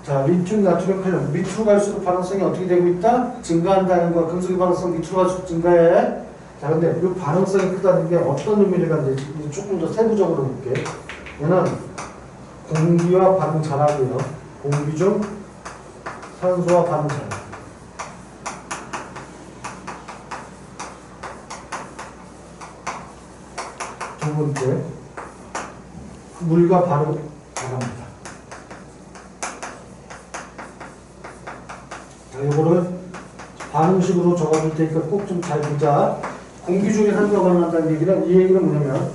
자 리튬, 나트륨, 칼륨 밑으로 갈수록 반응성이 어떻게 되고 있다? 증가한다는 거야 금속의 반응성 밑으로 갈수록 증가해 자 근데 이 반응성이 크다는 게 어떤 의미를 갖는지 조금 더 세부적으로 볼게 얘는 공기와 반응 잘하고요 공기 중 산소와 반응 잘하고 두 번째 물과 반응 잘합니다. 자, 이거를 반응식으로 적어줄 테니까 꼭 좀 잘 보자. 공기 중에 산소가 반응한다는 얘기는 이 얘기는 뭐냐면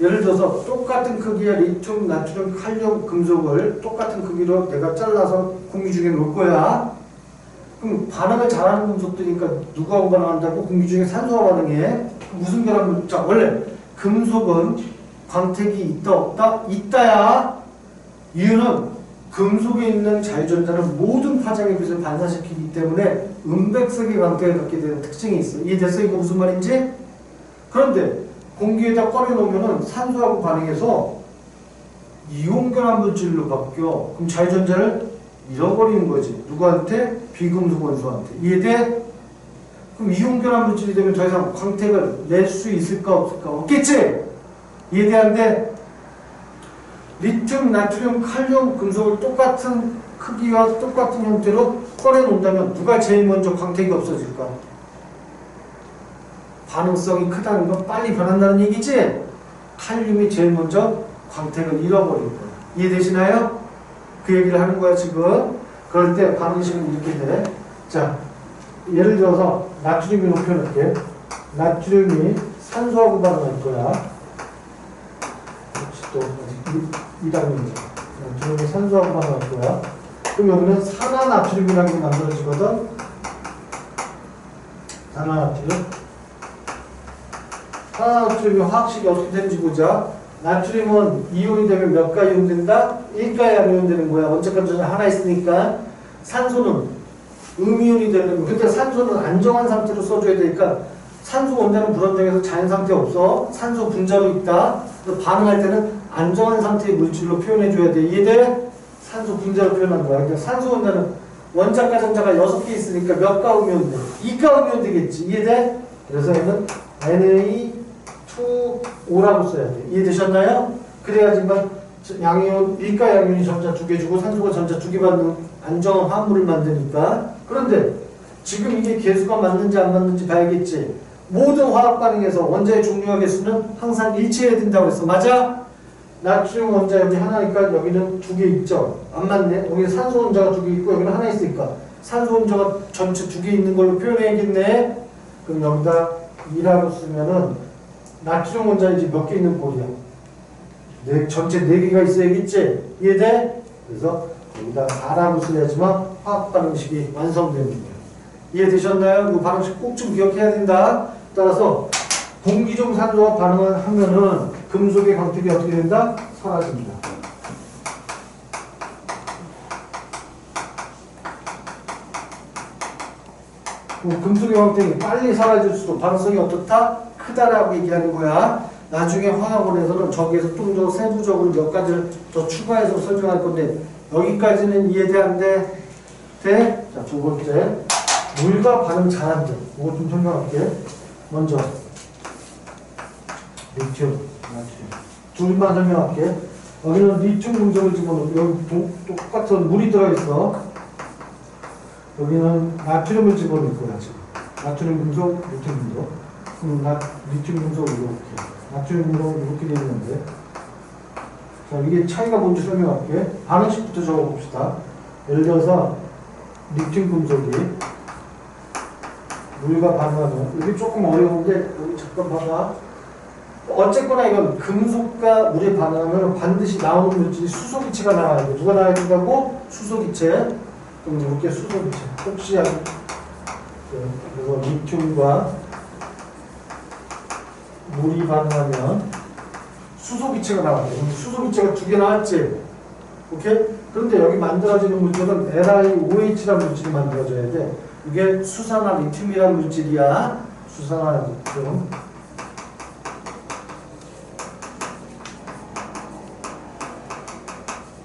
예를 들어서 똑같은 크기의 리튬, 나트륨, 칼륨, 금속을 똑같은 크기로 내가 잘라서 공기 중에 놓을 거야. 그럼 반응을 잘하는 금속들이니까 누구하고 반응한다고? 공기 중에 산소와 반응해. 무슨 결합물? 자, 원래 금속은 광택이 있다 없다? 있다야. 이유는 금속에 있는 자유전자는 모든 파장의 빛을 반사시키기 때문에 은백색의 광택을 갖게 되는 특징이 있어. 이해됐어? 이거 무슨 말인지? 그런데 공기에다 꺼내놓으면 산소하고 반응해서 이온결합 물질로 바뀌어. 그럼 자유전자를 잃어버리는 거지. 누구한테? 비금속 원소한테. 이해돼? 그럼 이온결합 물질이 되면 더 이상 광택을 낼 수 있을까 없을까? 없겠지? 이해되는데 리튬, 나트륨, 칼륨, 금속을 똑같은 크기와 똑같은 형태로 꺼내놓는다면 누가 제일 먼저 광택이 없어질까? 반응성이 크다는 건 빨리 변한다는 얘기지? 칼륨이 제일 먼저 광택을 잃어버릴 거야. 이해되시나요? 그 얘기를 하는 거야 지금. 그럴 때 반응식은 이렇게 돼. 자, 예를 들어서 나트륨이 높여놓을게. 나트륨이 산소하고 반응할 거야. 혹시 또 아직 2단계입니다. 나트륨이 산소하고 거야. 그럼 여기는 산화 나트륨이라는 게 만들어지거든. 산화 나트륨. 산화 나트륨이 화학식이 어떻게 되는지 보자. 나트륨은 이온이 되면 몇 가 이온 된다? 1가에 이온 되는 거야. 전자 하나 있으니까. 산소는 음이온이 되는 거. 근데 산소는 안정한 상태로 써줘야 되니까 산소 원자는 불안정해서 자연 상태 없어. 산소 분자로 있다. 반응할 때는 안정한 상태의 물질로 표현해줘야 돼. 이해돼? 산소 분자로 표현한 거야. 그러니까 산소 원자는 원자과 전자가 6개 있으니까 몇가 음이온 돼? 2가 음이온 되겠지. 이해돼? 그래서 얘는 Na2O라고 써야 돼. 이해되셨나요? 그래야지만 양이온, 1가 양이온이 전자 두 개 주고 산소가 전자 두 개 받는 안정한 화합물을 만드니까. 그런데 지금 이게 개수가 맞는지 안 맞는지 봐야겠지. 모든 화학 반응에서 원자의 종류와 개수는 항상 일치해야 된다고 했어. 맞아? 나트륨 원자 여기 하나니까 여기는 두 개 있죠. 안 맞네. 여기 산소 원자가 두 개 있고 여기는 하나 있으니까 산소 원자가 전체 두 개 있는 걸로 표현해야겠네. 그럼 여기다 2라고 쓰면은 나트륨 원자 이제 몇 개 있는 꼴이야? 네, 전체 4개가 있어야겠지? 이해돼? 그래서 여기다 4라고 써야지만 화학 반응식이 완성되는 거예요. 이해되셨나요? 그 반응식 꼭 좀 기억해야 된다. 따라서 공기 중 산소와 반응을 하면은 금속의 강택이 어떻게 된다? 사라집니다. 그 금속의 황택이 빨리 사라질수록 반응성이 어떻다? 크다라고 얘기하는 거야. 나중에 화학원에서는 저기에서 좀 더 세부적으로 몇 가지를 더 추가해서 설명할 건데 여기까지는 돼? 돼? 자, 두 번째. 물과 반응 잘한 점. 이거 좀 설명할게. 먼저. 리튬, 둘만 설명할게. 여기는 리튬 금속을 집어넣고 여기 도- 똑같은 물이 들어있어. 여기는 나트륨을 집어넣을 거야 지금. 나트륨 금속, 리튬 금속. 그럼 나 리튬 금속 이렇게. 나트륨 금속 이렇게 되어 있는데. 자 이게 차이가 뭔지 설명할게. 반응식부터 적어봅시다. 예를 들어서 리튬 금속이 물과 반응하면 이게 조금 어려운데 여기 잠깐 봐봐. 어쨌거나 이건 금속과 물이 반응하면 반드시 나오는 물질이 수소기체가 나와야 돼. 누가 나와야 된다고? 수소기체. 그럼 이렇게 수소기체. 혹시 알- 그, 그래서 리튬과 물이 반응하면 수소기체가 나와야 돼. 그럼 수소기체가 두 개 나왔지? 오케이? 그런데 여기 만들어지는 물질은 LiOH라는 물질이 만들어져야 돼. 이게 수산화 리튬이라는 물질이야. 수산화 리튬.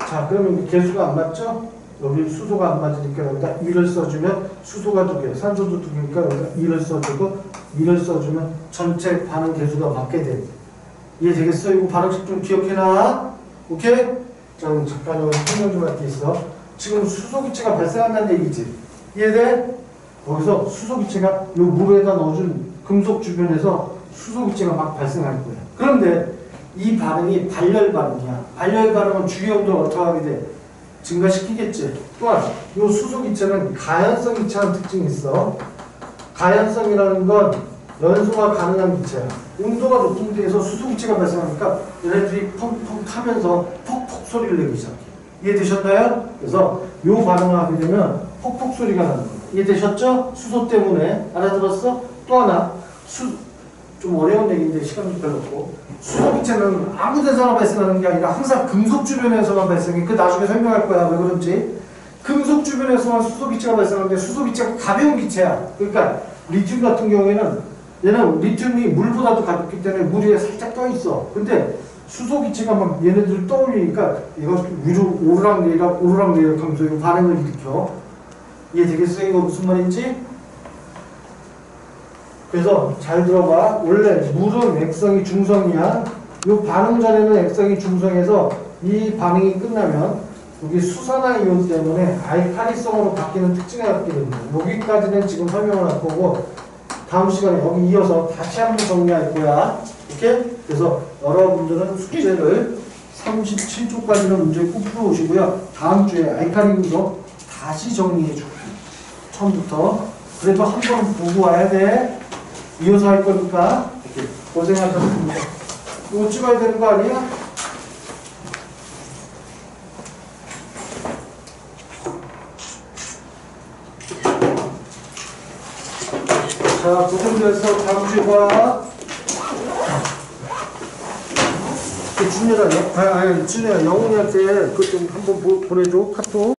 자, 그러면 개수가 안 맞죠? 여기 수소가 안 맞으니까 여기다 1을 써주면 수소가 두 개, 산소도 두 개니까 여기다 1을 써주고 1을 써주면 전체 반응 개수가 맞게 돼. 이해 되겠어? 이거 반응식 좀 기억해놔. 오케이? 자, 그럼 잠깐 여기 설명 좀 할 게 있어. 지금 수소기체가 발생한다는 얘기지. 이해돼? 거기서 수소기체가 이 물에다 넣어준 금속 주변에서 수소기체가 막 발생할 거야. 그런데 이 반응이 발열 반응이야. 발열 반응은 주위 온도를 어떻게 하게 돼? 증가시키겠지. 또한 이 수소 기체는 가연성 기체라는 특징이 있어. 가연성이라는 건 연소가 가능한 기체야. 온도가 높은 데에서 수소 기체가 발생하니까 얘네들이 펑펑 타면서 퍽퍽 소리를 내기 시작해. 이해되셨나요? 그래서 요 반응을 하게 되면 퍽퍽 소리가 나는 거야. 이해되셨죠? 수소 때문에 알아들었어? 또 하나 수, 좀 어려운 얘기인데 시간이 별로 없고 수소기체는 아무 데서나 발생하는 게 아니라 항상 금속 주변에서만 발생해. 그 나중에 설명할 거야. 왜 그런지. 금속 주변에서만 수소기체가 발생하는데 수소기체가 가벼운 기체야. 그러니까 리튬 같은 경우에는 얘는 리튬이 물보다도 가볍기 때문에 물 위에 살짝 떠 있어. 근데 수소기체가 막 얘네들 떠올리니까 이거 위로 오르락내리락 오르락내리락 하면서 이 반응을 일으켜. 이해되겠어요? 이거 무슨 말인지? 그래서 잘 들어봐. 원래 물은 액성이 중성이야. 이 반응 전에는 액성이 중성에서 이 반응이 끝나면 여기 수산화 이온 때문에 알카리성으로 바뀌는 특징을 갖게 됩니다. 여기까지는 지금 설명을 할 거고 다음 시간에 여기 이어서 다시 한번 정리할 거야. 오케이? 그래서 여러분들은 숙제를 37초까지는 문제 꼭 풀어오시고요. 다음 주에 알카리 분석 다시 정리해 줄게요. 처음부터. 그래도 한 번 보고 와야 돼. 이어서 할 거니까 고생하셨습니다. 이거 찍어야 되는 거 아니야? 자, 고생되었어. 다음 주에 봐. 그 준열아, 영- 아니, 준열아, 영훈이한테 그것 좀 한번 보- 보내줘. 카톡.